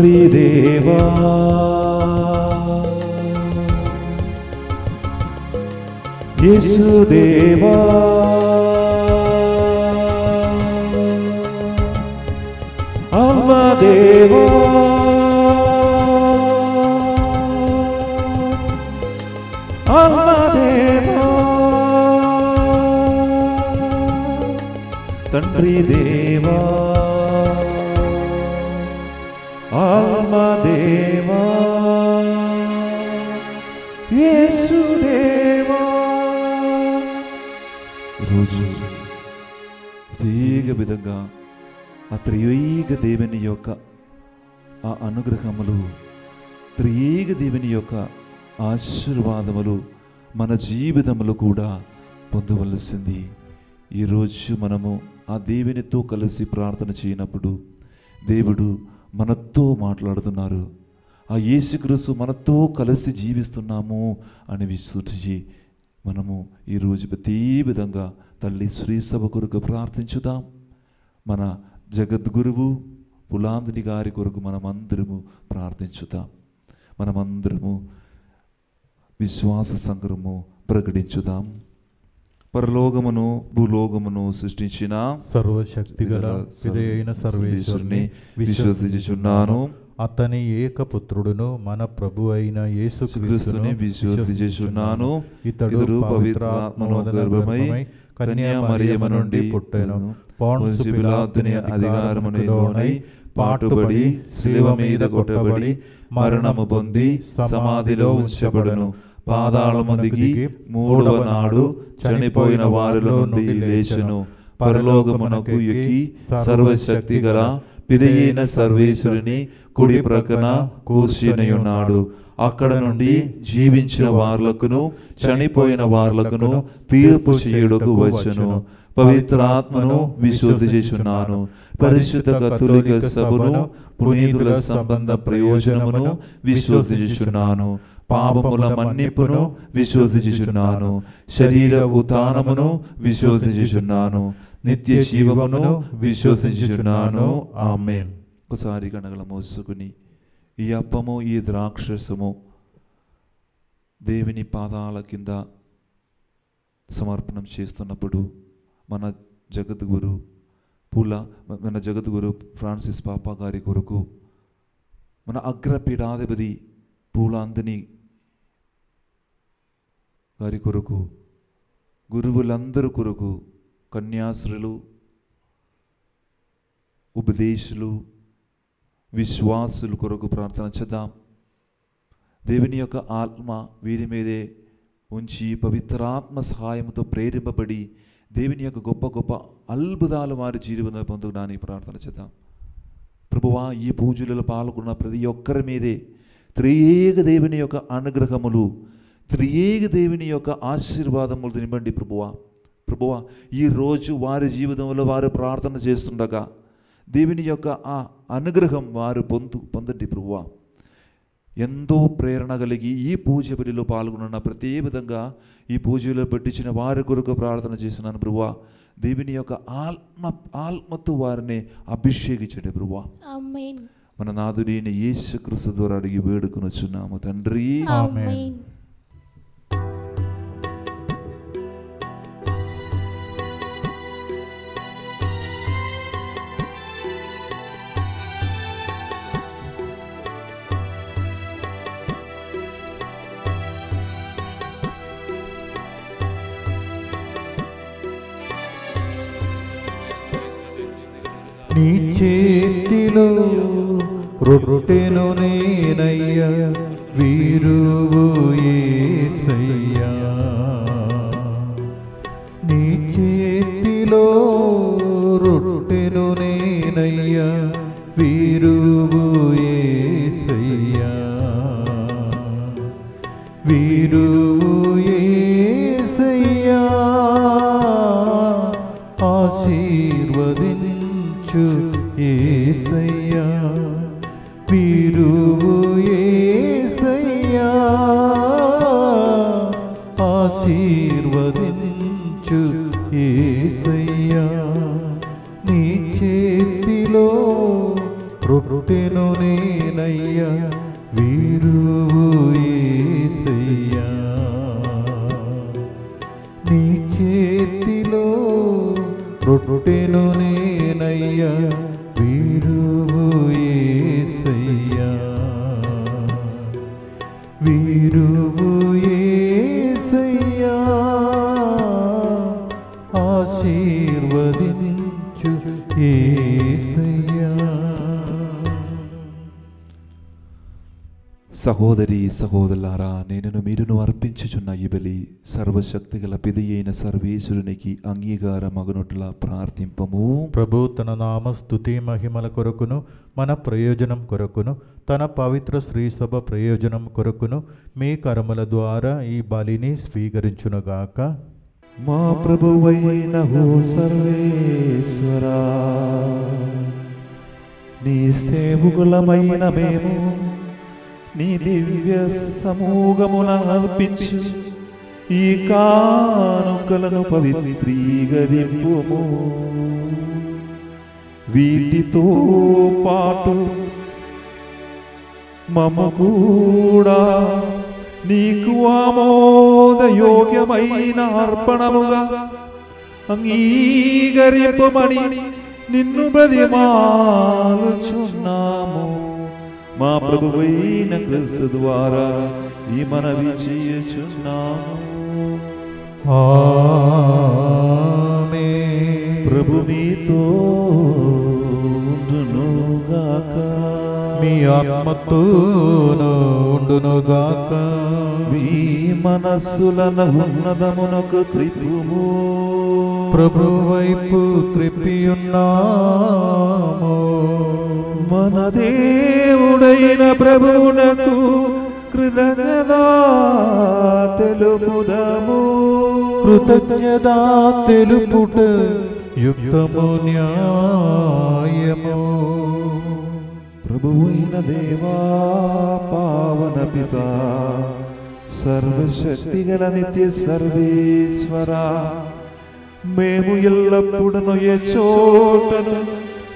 తండ్రి దేవా రోజు. తీగ విధంగా ఆ త్రియేక దేవుని యొక్క ఆ అనుగ్రహములు త్రియేక దేవుని యొక్క ఆశీర్వాదములు మన జీవితములు కూడా పొందవలసింది. ఈరోజు మనము ఆ దేవునితో కలిసి ప్రార్థన చేయనప్పుడు దేవుడు మనతో మాట్లాడుతున్నారు. ఆ యేసుక్రీస్తు మనతో కలిసి జీవిస్తున్నాము అని విశ్వసి మనము ఈరోజు ప్రతి విధంగా తల్లి శ్రీసభ కొరకు ప్రార్థించుదాం. మన జగద్గురువు పులాందిని గారి కొరకు మనమందరము ప్రార్థించుదాం. మనమందరము విశ్వాస సంగ్రహము ప్రకటించుదాం. పరలోకమును భూలోకమును సృష్టించిన సర్వశక్తి గల అయిన సర్వేశ్వరుని విశ్వసించుచున్నాను. అతని ఏకపుత్రుడును మన ప్రభు అయిన క్రీస్తుని విశ్వసించుచున్నాను. ఇతడు ఇతడు పవిత్రాత్మను గర్భమై కన్యా మరియమ్మ నుండి పుట్టెను. పాటుబడి శిలువ మీద కొట్టబడి మరణము పొంది సమాధిలో ఉంచబడును. పాదాళము దిగి మూడవ నాడు చనిపోయిన వారిలో నుండి లేచెను. పరలోకమునకు ఎక్కి సర్వశక్తి గల పిదయైన సర్వేశ్వరుని కుడి ప్రక్కన కూర్చుని ఉన్నాడు అక్కడ నుండి జీవించిన వార్లకును చనిపోయిన వార్లకును తీర్పు చేయుడుకు వచ్చును. పవిత్రాత్మను విశుద్ధి చేస్తున్నాను పరిశుద్ధ కతులిక సభను పునీతుల సంబంధ ప్రయోజనమును విశ్వసించుచున్నాను పాపముల మన్నిపును విశ్వసించుచున్నాను శరీర ఉత్థానమును విశ్వసించుచున్నాను నిత్య జీవమును విశ్వసించుచున్నాను ఆమెన్. ఒకసారి కనగల మోసుకుని ఈ అప్పము ఈ ద్రాక్షసము దేవుని పాదాల కింద సమర్పణం చేస్తున్నప్పుడు మన జగద్గురు పూల మన జగద్గురు ఫ్రాన్సిస్ పాపా గారి కొరకు మన అగ్రపీఠాధిపతి పూలాందని గారి కొరకు గురువులందరి కొరకు కన్యాశ్రులు ఉపదేశులు విశ్వాసుల కొరకు ప్రార్థన చేద్దాం. దేవుని యొక్క ఆత్మ వీరి మీదే ఉంచి పవిత్రాత్మ సహాయంతో ప్రేరింపబడి దేవుని యొక్క గొప్ప గొప్ప అద్భుతాలు వారి జీవితంలో పొందడానికి ప్రార్థన చేద్దాం. ప్రభువా ఈ పూజలలో పాల్గొన్న ప్రతి ఒక్కరి మీదే త్రియేక దేవుని యొక్క అనుగ్రహములు త్రియేక దేవుని యొక్క ఆశీర్వాదములు తినివ్వండి ప్రభువా. ప్రభువా ఈ రోజు వారి జీవితంలో వారు ప్రార్థన చేస్తుండగా దేవుని యొక్క ఆ అనుగ్రహం వారు పొందు పొందండి ప్రభువా. ఎంతో ప్రేరణ కలిగి ఈ పూజ బలిలో పాల్గొన్న ప్రతి విధంగా ఈ పూజలో పెట్టించిన వారి కొరకు ప్రార్థన చేస్తున్నాను బ్రువా దేవుని యొక్క ఆత్మ ఆత్మతో వారిని అభిషేకించండి బ్రువా మన నాదుడైన యేసు క్రీస్తు ద్వారా అడిగి వేడుకొనొచ్చున్నాము తండ్రి. నీ చేతిలో రొట్టెను నేనయ్యా వీరువు యేసయ్యా నీ చేతిలో రొట్టెను నేనయ్యా వీరువు యేసయ్యా వీరువు ఆశీర్వదించు యేసయ్యా వీరువు యేసయ్యా ఆశీర్వదించు ఏసయ్యా. నీ చేతిలో రొట్టెను నేనయ్యా. వీరువు ఏసయ్యా. నీ చేతిలో రొట్టెను నే వీరువు యేసయ్యా సహోదరి సహోదరులారా నేను మీరును అర్పించుచున్న ఈ బలి సర్వశక్తి గల పిది అయిన సర్వేశ్వరునికి అంగీకారం మగనొట్ల ప్రార్థింపము. ప్రభు తన నామ స్తుతి మహిమల కొరకును మన ప్రయోజనం కొరకును తన పవిత్ర శ్రీసభ ప్రయోజనం కొరకును మీ కర్మల ద్వారా ఈ బలిని స్వీకరించునుగాక. మా ప్రభువైన హో సర్వేశ్వరా నీ సేవకులమైన మేము నీ దివ్య సమూహమున అర్పించు ఈ కానుకలను పవిత్రీకరింపుము వీటితో పాటు మమ కూడా నీకు ఆమోదయోగ్యమైన అర్పణముగా అంగీకరింపమని నిన్ను బ్రతిమాలుచున్నాము మా ప్రభువైన క్రీస్తు ద్వారా ఈ మనవి చేయుచున్నాము ఆమేన్. ప్రభు మీతో మీ ఆత్మతోను ఉండునుగాక మీ మనస్సులను ఉన్నదమునకు త్రిపుము ప్రభు వైపు త్రిప్పియున్నాము మన దేవుడైన ప్రభువునకు కృతజ్ఞత తెలుపుదము కృతజ్ఞత తెలుపుట యుక్తము న్యాయము ప్రభువైన దేవా పావన పిత సర్వశక్తి గల నిత్య సర్వేశ్వర మేము ఎల్లప్పుడూ ఏ చోటను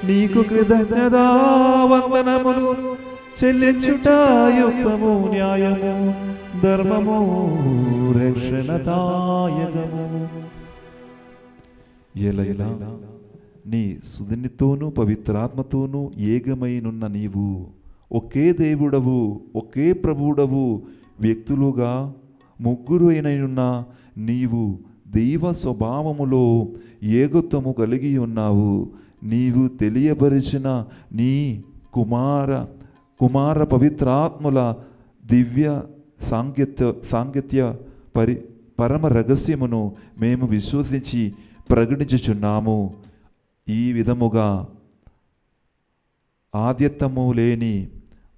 నీకు కృతజ్ఞత వందనములు చెల్లించుట యుక్తము న్యాయము ధర్మము రక్షణదాయకము ఎలైనా నీ సుదినితోనూ పవిత్రాత్మతోనూ ఏకమైనున్న నీవు ఒకే దేవుడవు ఒకే ప్రభువుడవు వ్యక్తులుగా ముగ్గురు అయినయున్న నీవు దైవ స్వభావములో ఏగత్వము కలిగి ఉన్నావు. నీవు తెలియపరిచిన నీ కుమార కుమార పవిత్రాత్ముల దివ్య సాంకేత్య సాంకేత్య పరి పరమ రహస్యమును మేము విశ్వసించి ప్రకటించుచున్నాము. ఈ విధముగా ఆద్యతము లేని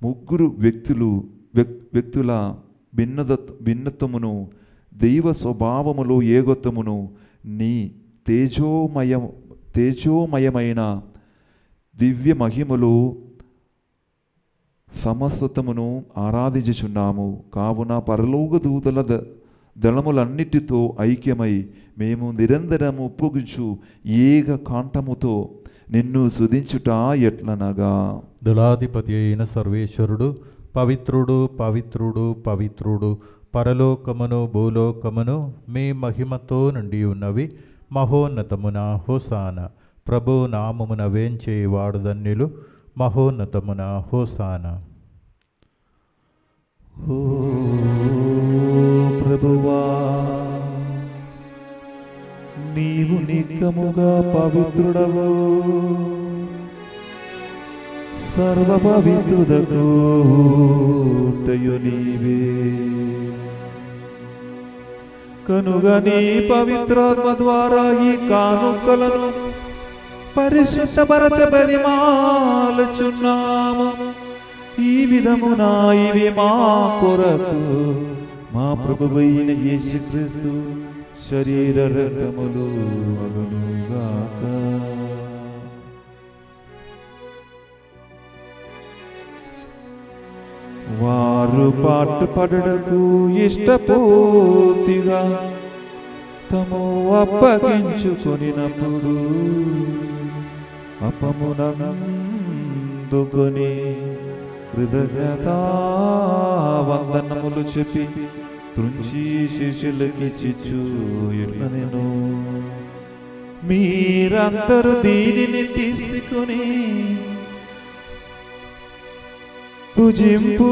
ముగ్గురు వ్యక్తులు వ్యక్- వ్యక్తుల భిన్నత భిన్నత్వమును దైవ స్వభావములో ఏగత్వమును నీ తేజోమయ తేజోమయమైన దివ్య మహిమలో సమస్తమును ఆరాధించుచున్నాము. కావున పరలోక దూతల ద దళములన్నిటితో ఐక్యమై మేము నిరంతరము ఒప్పుగుచు ఏక కాంఠముతో నిన్ను సుధించుట ఎట్లనగా? దళాధిపతి అయిన సర్వేశ్వరుడు పవిత్రుడు పవిత్రుడు పవిత్రుడు పరలోకమును భూలోకమును మీ మహిమతో నుండి ఉన్నవి. మహోన్నతమున హోసాన. ప్రభు నామమున వేంచే వాడుదన్యులు మహోన్నతమున హోసాన. ఓ ప్రభువా నీవు నిక్కముగా పవిత్రుడవు. సర్వ పవిత్రుదకు నీవే. కనుగ నీ పవిత్రాత్మ ద్వారా ఈ కానుకలను పరిశుద్ధపరచబది మాలుచున్నాము ఈ విధమున ఇవి మా కొరకు. మా ప్రభువైన యేసుక్రీస్తు శరీర రక్తములు అగునుగాక. వారు పాటుపడకు ఇష్టపూర్తిగా తము అప్పగించుకొనినప్పుడు అపమునందుకొని కృతజ్ఞత వందనములు చెప్పి తృంచి శిష్యులకి చిచ్చు నేను? మీరందరూ దీనిని తీసుకుని పూజింపు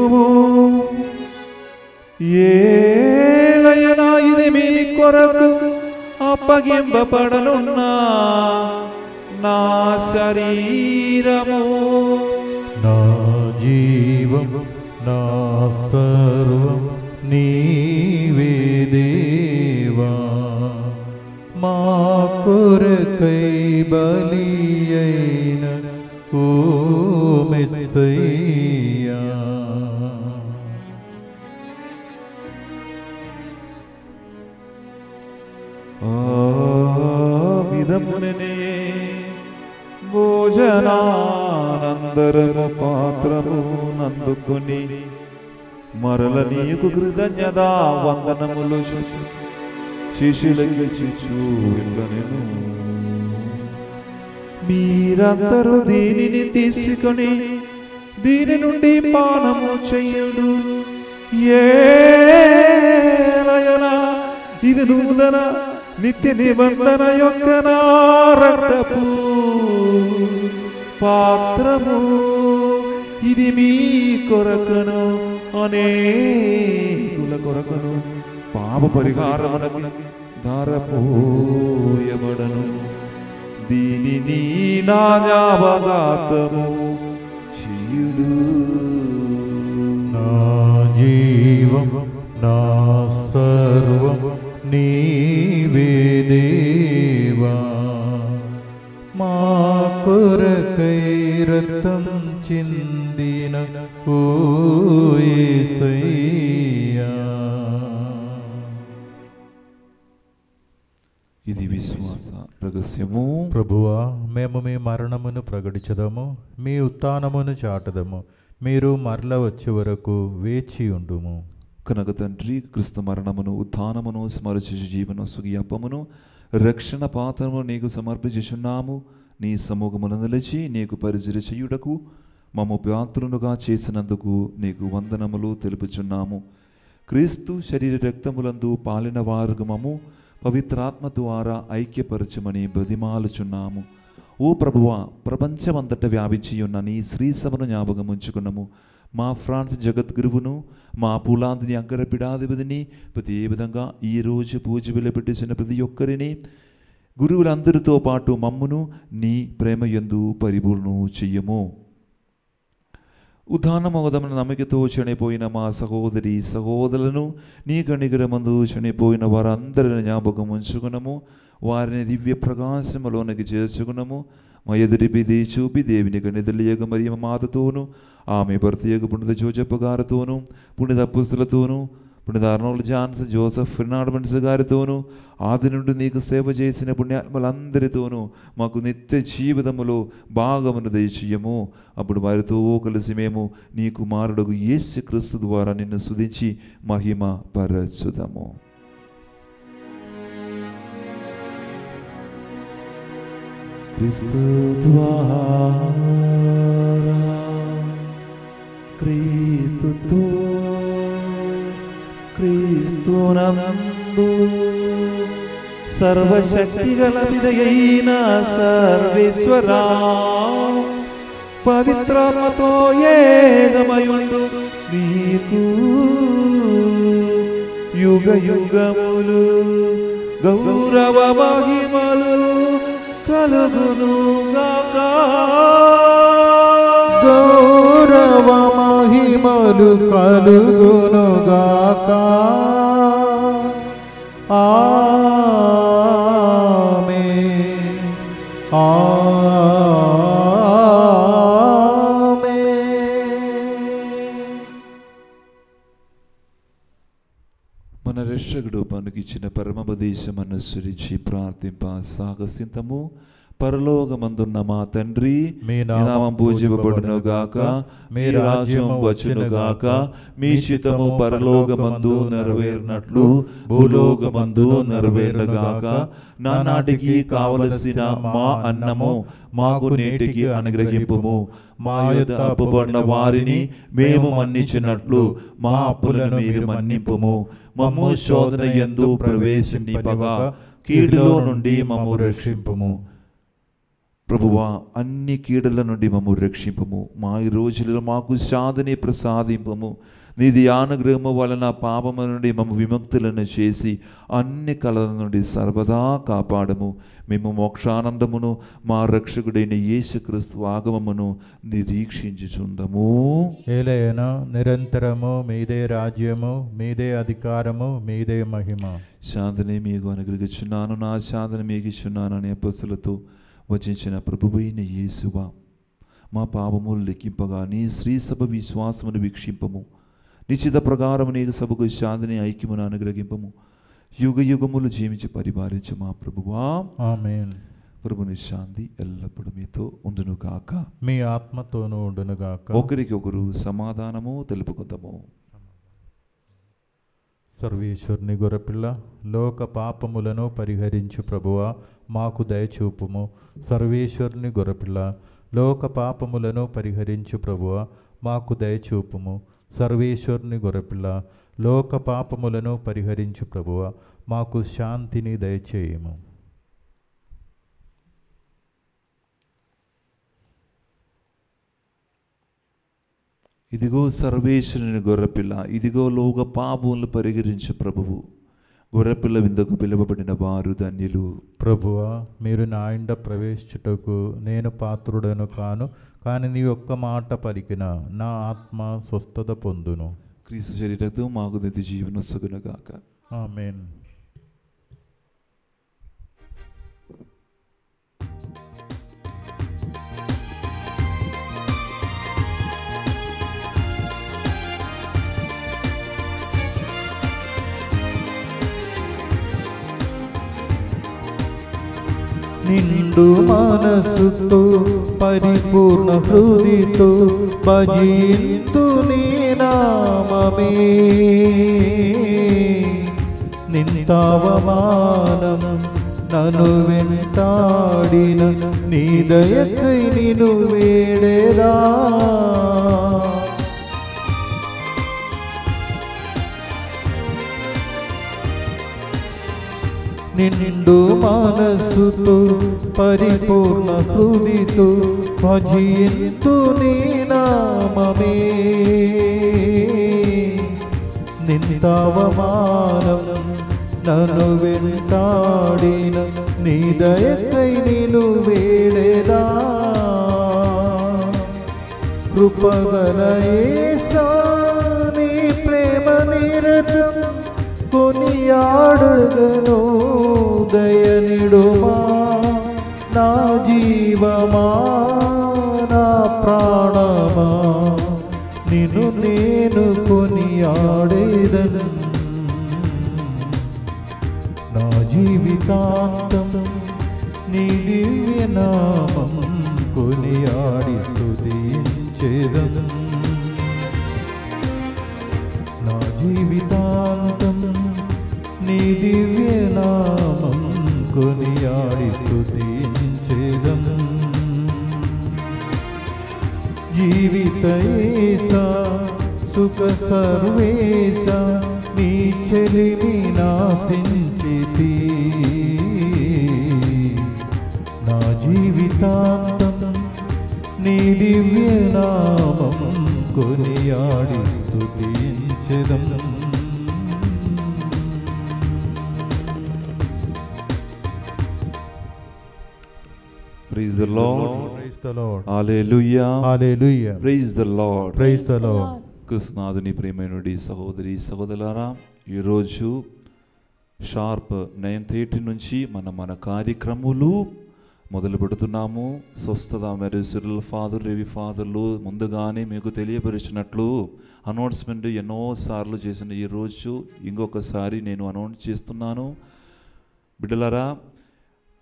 ఏలయనా ఇది మీ కొరకు అప్పగింపబడనున్నా? నా శరీరము నా सर्वं नीवेदेवा मा कुरकैबलीयैन कुर्कैबलियैन कोमिस्तैया भोजना ఓ పాత్రము నందుకుని మరల నీకు కృతజ్ఞత వందనములు శిష్యులకి చిచ్చు నేను మీరందరూ దీనిని తీసుకొని దీని నుండి పానము చెయ్యుడు ఏలయనా ఇది నూతన నిత్య నిబంధన యొక్క నా రక్తపు పాత్రము ఇది మీ కొరకను అనేకుల కొరకను పాప పరిహారమునకు ధారపోయబడను దీనిని నా జ్ఞాపకార్థము చేయుడు నా జీవం నా సర్వం నీవే దేవా మా కొరకై రక్తం చిందిన ఓ యేసయ్యా ఇది విశ్వాస రహస్యము. ప్రభువా మేము మీ మరణమును ప్రకటించదము మీ ఉత్థానమును చాటదము మీరు మరల వచ్చే వరకు వేచి ఉండుము. కనుక తండ్రి క్రిస్తు మరణమును ఉత్థానమును స్మరచు జీవన సుగియప్పమును రక్షణ పాత్రము నీకు సమర్పించుచున్నాము. నీ సమూహమును నిలిచి నీకు పరిచయ చేయుటకు మమ్ము పాత్రునుగా చేసినందుకు నీకు వందనములు తెలుపుచున్నాము. క్రీస్తు శరీర రక్తములందు పాలిన వారుగమము పవిత్రాత్మ ద్వారా ఐక్యపరచమని బతిమాలుచున్నాము ఓ ప్రభువా ప్రపంచమంతట వ్యాపించి ఉన్న నీ శ్రీసభను జ్ఞాపకం ఉంచుకున్నాము మా ఫ్రాన్స్ జగద్గురువును మా పూలాంతిని అగ్గర పిడాధిపతిని ప్రతి ఏ విధంగా ఈ రోజు పూజ వెలుపెట్టేసిన ప్రతి ఒక్కరిని గురువులందరితో పాటు మమ్మును నీ ప్రేమ యందు పరిపూర్ణం చెయ్యము. ఉదానమోదమైన నమ్మికతో చనిపోయిన మా సహోదరి సహోదరులను నీ కణిగరమందు చనిపోయిన వారందరిని జ్ఞాపకం ఉంచుకునము. వారిని దివ్య ప్రకాశములోనికి చేర్చుకునము. మా ఎదురి బిది చూపి దేవుని గణిదలియగ మరియు మాతతోను ఆమె భర్తయగ పుణిత జోజప్ప గారితోను పుణిత పుస్తులతోనూ పుణిత అర్నోల్ జాన్స్ జోసఫ్ ఫెర్నాండమన్స్ గారితోనూ ఆది నుండి నీకు సేవ చేసిన పుణ్యాత్మలందరితోనూ మాకు నిత్య జీవితములో భాగమును దయచేయము అప్పుడు వారితో కలిసి మేము నీ కుమారుడు యేసు క్రీస్తు ద్వారా నిన్ను సుధించి మహిమ పరచుదము క్రీస్తు ద్వారా క్రీస్తుతో క్రీస్తునందు సర్వశక్తి గల విదయైన సర్వేశ్వరా పవిత్రాత్మతో ఏకమయుండు నీకు యుగ యుగములు గౌరవ మహిమ కలుగును గాక గౌరవ మహిమలు కలుగునుగాక ఆమేన్. ఆమేన్. రక్షకుడు మనకిచ్చిన పరమపదేశం అనుసరించి ప్రార్థింప సాహసింతము పరలోకమందున్న మా తండ్రి మీ నామం పూజింపబడును గాక మీ రాజ్యం వచ్చును గాక మీ చిత్తము పరలోకమందు నెరవేరినట్లు భూలోకమందు నెరవేరును గాక. నానాటికి కావలసిన మా అన్నము మాకు నేటికి అనుగ్రహింపుము. మా యొద్ద అప్పుబడిన వారిని మేము మన్నించినట్లు మా అప్పులను మీరు మన్నింపుము. మమ్ము శోధన ఎందు ప్రవేశింపగా కీడులో నుండి మమ్ము రక్షింపుము. ప్రభువా అన్ని కీడల నుండి మమ్ము రక్షింపము. మా ఈ రోజులలో మాకు శాంతిని ప్రసాదింపము. నీ ధ్యానుగ్రహము వలన పాపము నుండి మమ్మ విముక్తులను చేసి అన్ని కళల నుండి సర్వదా కాపాడము. మేము మోక్షానందమును మా రక్షకుడైన యేసుక్రీస్తు ఆగమమును నిరీక్షించుచుందము. ఏలయన నిరంతరము మీదే రాజ్యము మీదే అధికారము మీదే మహిమ. శాంతిని మీకు అనుగ్రహించున్నాను నా శాంతిని మీకు ఇచ్చున్నాను అనే అపస్సులతో వచించిన ప్రభువైన యేసువా మా పాపములు లెక్కింపగా నీ శ్రీ సభ విశ్వాసమును వీక్షింపము. నిశ్చిత ప్రకారం నీకు సభకు శాంతిని ఐక్యమును అనుగ్రహింపము. యుగ యుగములు జీవించి పరిపాలించు మా ప్రభువా ప్రభుని శాంతి ఎల్లప్పుడూ మీతో ఉండును కాక మీ ఆత్మతోనూ ఉండునుగాక ఒకరికొకరు సమాధానము తెలుపుకుందాము. సర్వేశ్వరుని గొర్రెపిల్ల లోక పాపములను పరిహరించు ప్రభువా మాకు దయచూపుము. సర్వేశ్వరుని గొర్రెపిల్ల లోక పాపములను పరిహరించు ప్రభువా మాకు దయచూపుము. సర్వేశ్వరుని గొర్రెపిల్ల లోక పాపములను పరిహరించు ప్రభువ మాకు శాంతిని దయచేయము. ఇదిగో సర్వేశ్వరుని గొర్రెపిల్ల ఇదిగో లోక పాపములు పరిహరించు ప్రభువు. గొర్రెపిల్ల విందుకు పిలువబడిన వారు ధన్యులు. ప్రభువ మీరు నా ఇంట ప్రవేశించుటకు నేను పాత్రుడను కాను కానీ నీ ఒక్క మాట పలికిన నా ఆత్మ స్వస్థత పొందును. క్రీస్తు శరీరతో మాకు నిధి జీవన సగునగాక. ఆమెన్. నిండు మనసుతో పరిపూర్ణ హృదితో భజింతు నీ నామమే నింతావమానం నన్ను వెంటాడిన నీ దయకై నిను వేడేదా నిండు మనస్సుతో పరిపూర్ణ హృదితో భజింతు నీ నామమే. నిందావమానం నన్ను వెంటాడిన నీ దయకై నిను వేడేదా. కృపగల యేసా నీ ప్రేమ నిరతం కొనియాడగను దయనిడుమా నా జీవమా నా ప్రాణమా నిన్ను నేను కొనియాడేదను. నా జీవితాంతం నీ దివ్య నామం కొనియాడి స్తుతించేదను నా జీవితాంతం నీ దివ్య నామం కొనియాడి స్తుతించేదం. జీవితయేస సుఖ సర్వేశ నీ చెలిమి నాశించితి నా జీవితాంతం నీ దివ్య నామం కొనియాడి స్తుతించెదం. Praise the lord Praise the Lord. Hallelujah Hallelujah. Praise the lord Praise the Lord. కృష్ణాదుని ప్రియమైనడి సహోదరి సహోదరులారా ఈరోజు షార్ప్ నైన్ థర్టీ నుంచి మనం మన కార్యక్రమాలు మొదలు పెడుతున్నాము. స్వస్థత మరియు సిరుల్ ఫాదర్ రేవి ఫాదర్లు ముందుగానే మీకు తెలియపరిచినట్లు అనౌన్స్మెంట్ ఎన్నోసార్లు చేసిన ఈరోజు ఇంకొకసారి నేను అనౌన్స్ చేస్తున్నాను. బిడ్డలారా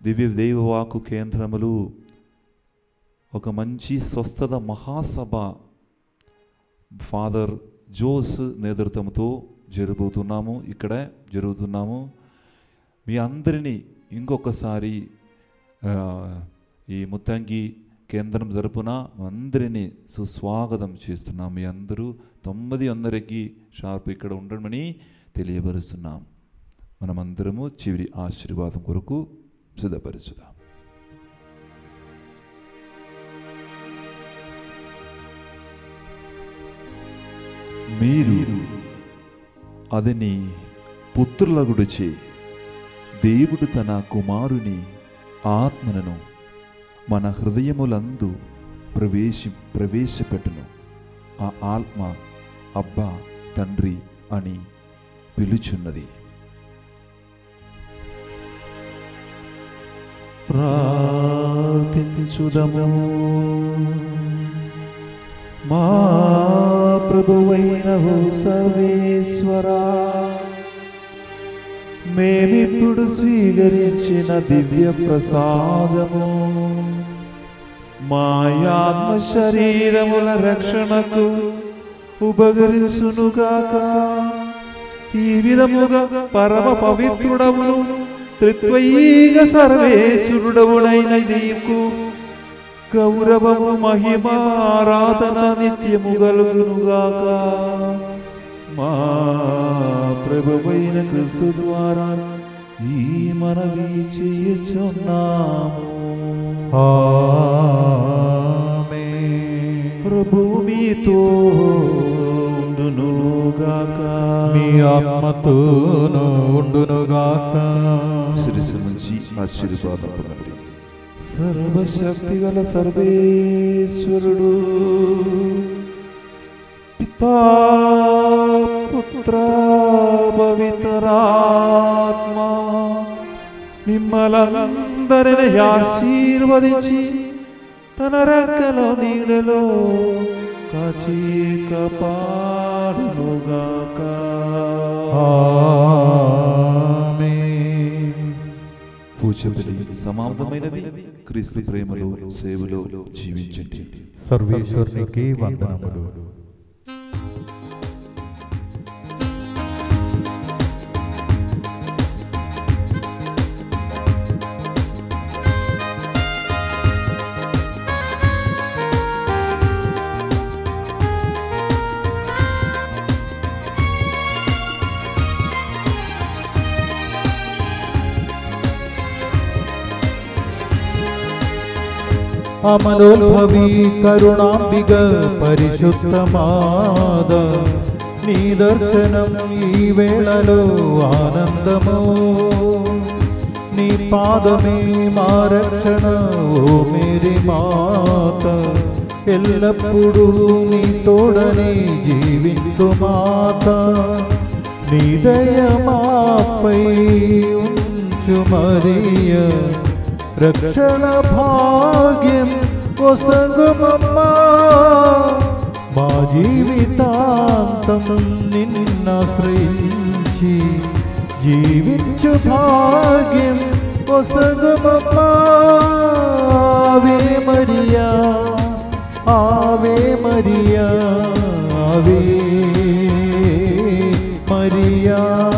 దివ్య దైవవాకు కేంద్రములు ఒక మంచి స్వస్థత మహాసభ ఫాదర్ జోస్ నేతృత్వంతో జరుపుతున్నాము ఇక్కడే జరుగుతున్నాము. మీ అందరినీ ఇంకొకసారి ఈ ముత్తంగి కేంద్రం జరుపున అందరినీ సుస్వాగతం చేస్తున్నాం. మీ అందరూ తొమ్మిది అందరికీ షార్ప్ ఇక్కడ ఉండమని తెలియపరుస్తున్నాం. మనమందరము చివరి ఆశీర్వాదం కొరకు సిద్ధపరుచుదాం మీరు అదని పుత్రులగుడుచే దేవుడు తన కుమారుని ఆత్మలను మన హృదయములందు ప్రవేశి ప్రవేశపెట్టును. ఆ ఆత్మ అబ్బా తండ్రి అని పిలుచున్నది. ప్రార్థించుదము. మా ప్రభువైన సర్వేశ్వరా మేమిప్పుడు స్వీకరించిన దివ్య ప్రసాదము. మాయాత్మ శరీరముల రక్షణకు ఉపకరించునుగాక. ఈ విధముగా పరమ పవిత్రుడవును త్రిత్వైక సర్వేశ్వరుడవునైన నీకు గౌరవము మహిమ ఆరాధన నిత్యము గలుగునుగాక మా ప్రభువైన క్రిస్తు ద్వారా ఈ మనవి చేయుచున్నాము ఆమేన్. ప్రభు మీతో ఉండునుగాక మీ ఆత్మతోను ఉండునుగాక శిరస్సు నుంచి ఆశీర్వాదం పొందండి సర్వశక్తి గల సర్వేశ్వరుడు పితా పుత్ర పవిత్రాత్మ మిమ్మలందరిని ఆశీర్వదించి తన రెక్కల నీడలో కాచి ఆమేన్. పూజబలి సమాప్తమైనది. క్రీస్తు ప్రేమలో సేవలో జీవించండి. సర్వేశ్వరునికి వందనములు. అమలోద్భవి కరుణాంబిక పరిశుద్ధమాద నీ దర్శనం ఈ వేళలో ఆనందము నీ పాదమే మా రక్షణ ఓ మేరీ మాత ఎల్లప్పుడూ నీ తోడని జీవించు మాత నీ దయ మాపై ఉంచు మరియ रक्षण भाग्यम वसंगम जीवितांतम निन्नाश्रयी जीवित भाग्यम वसंगम आवे मरिया आवे मरिया आवे मरिया।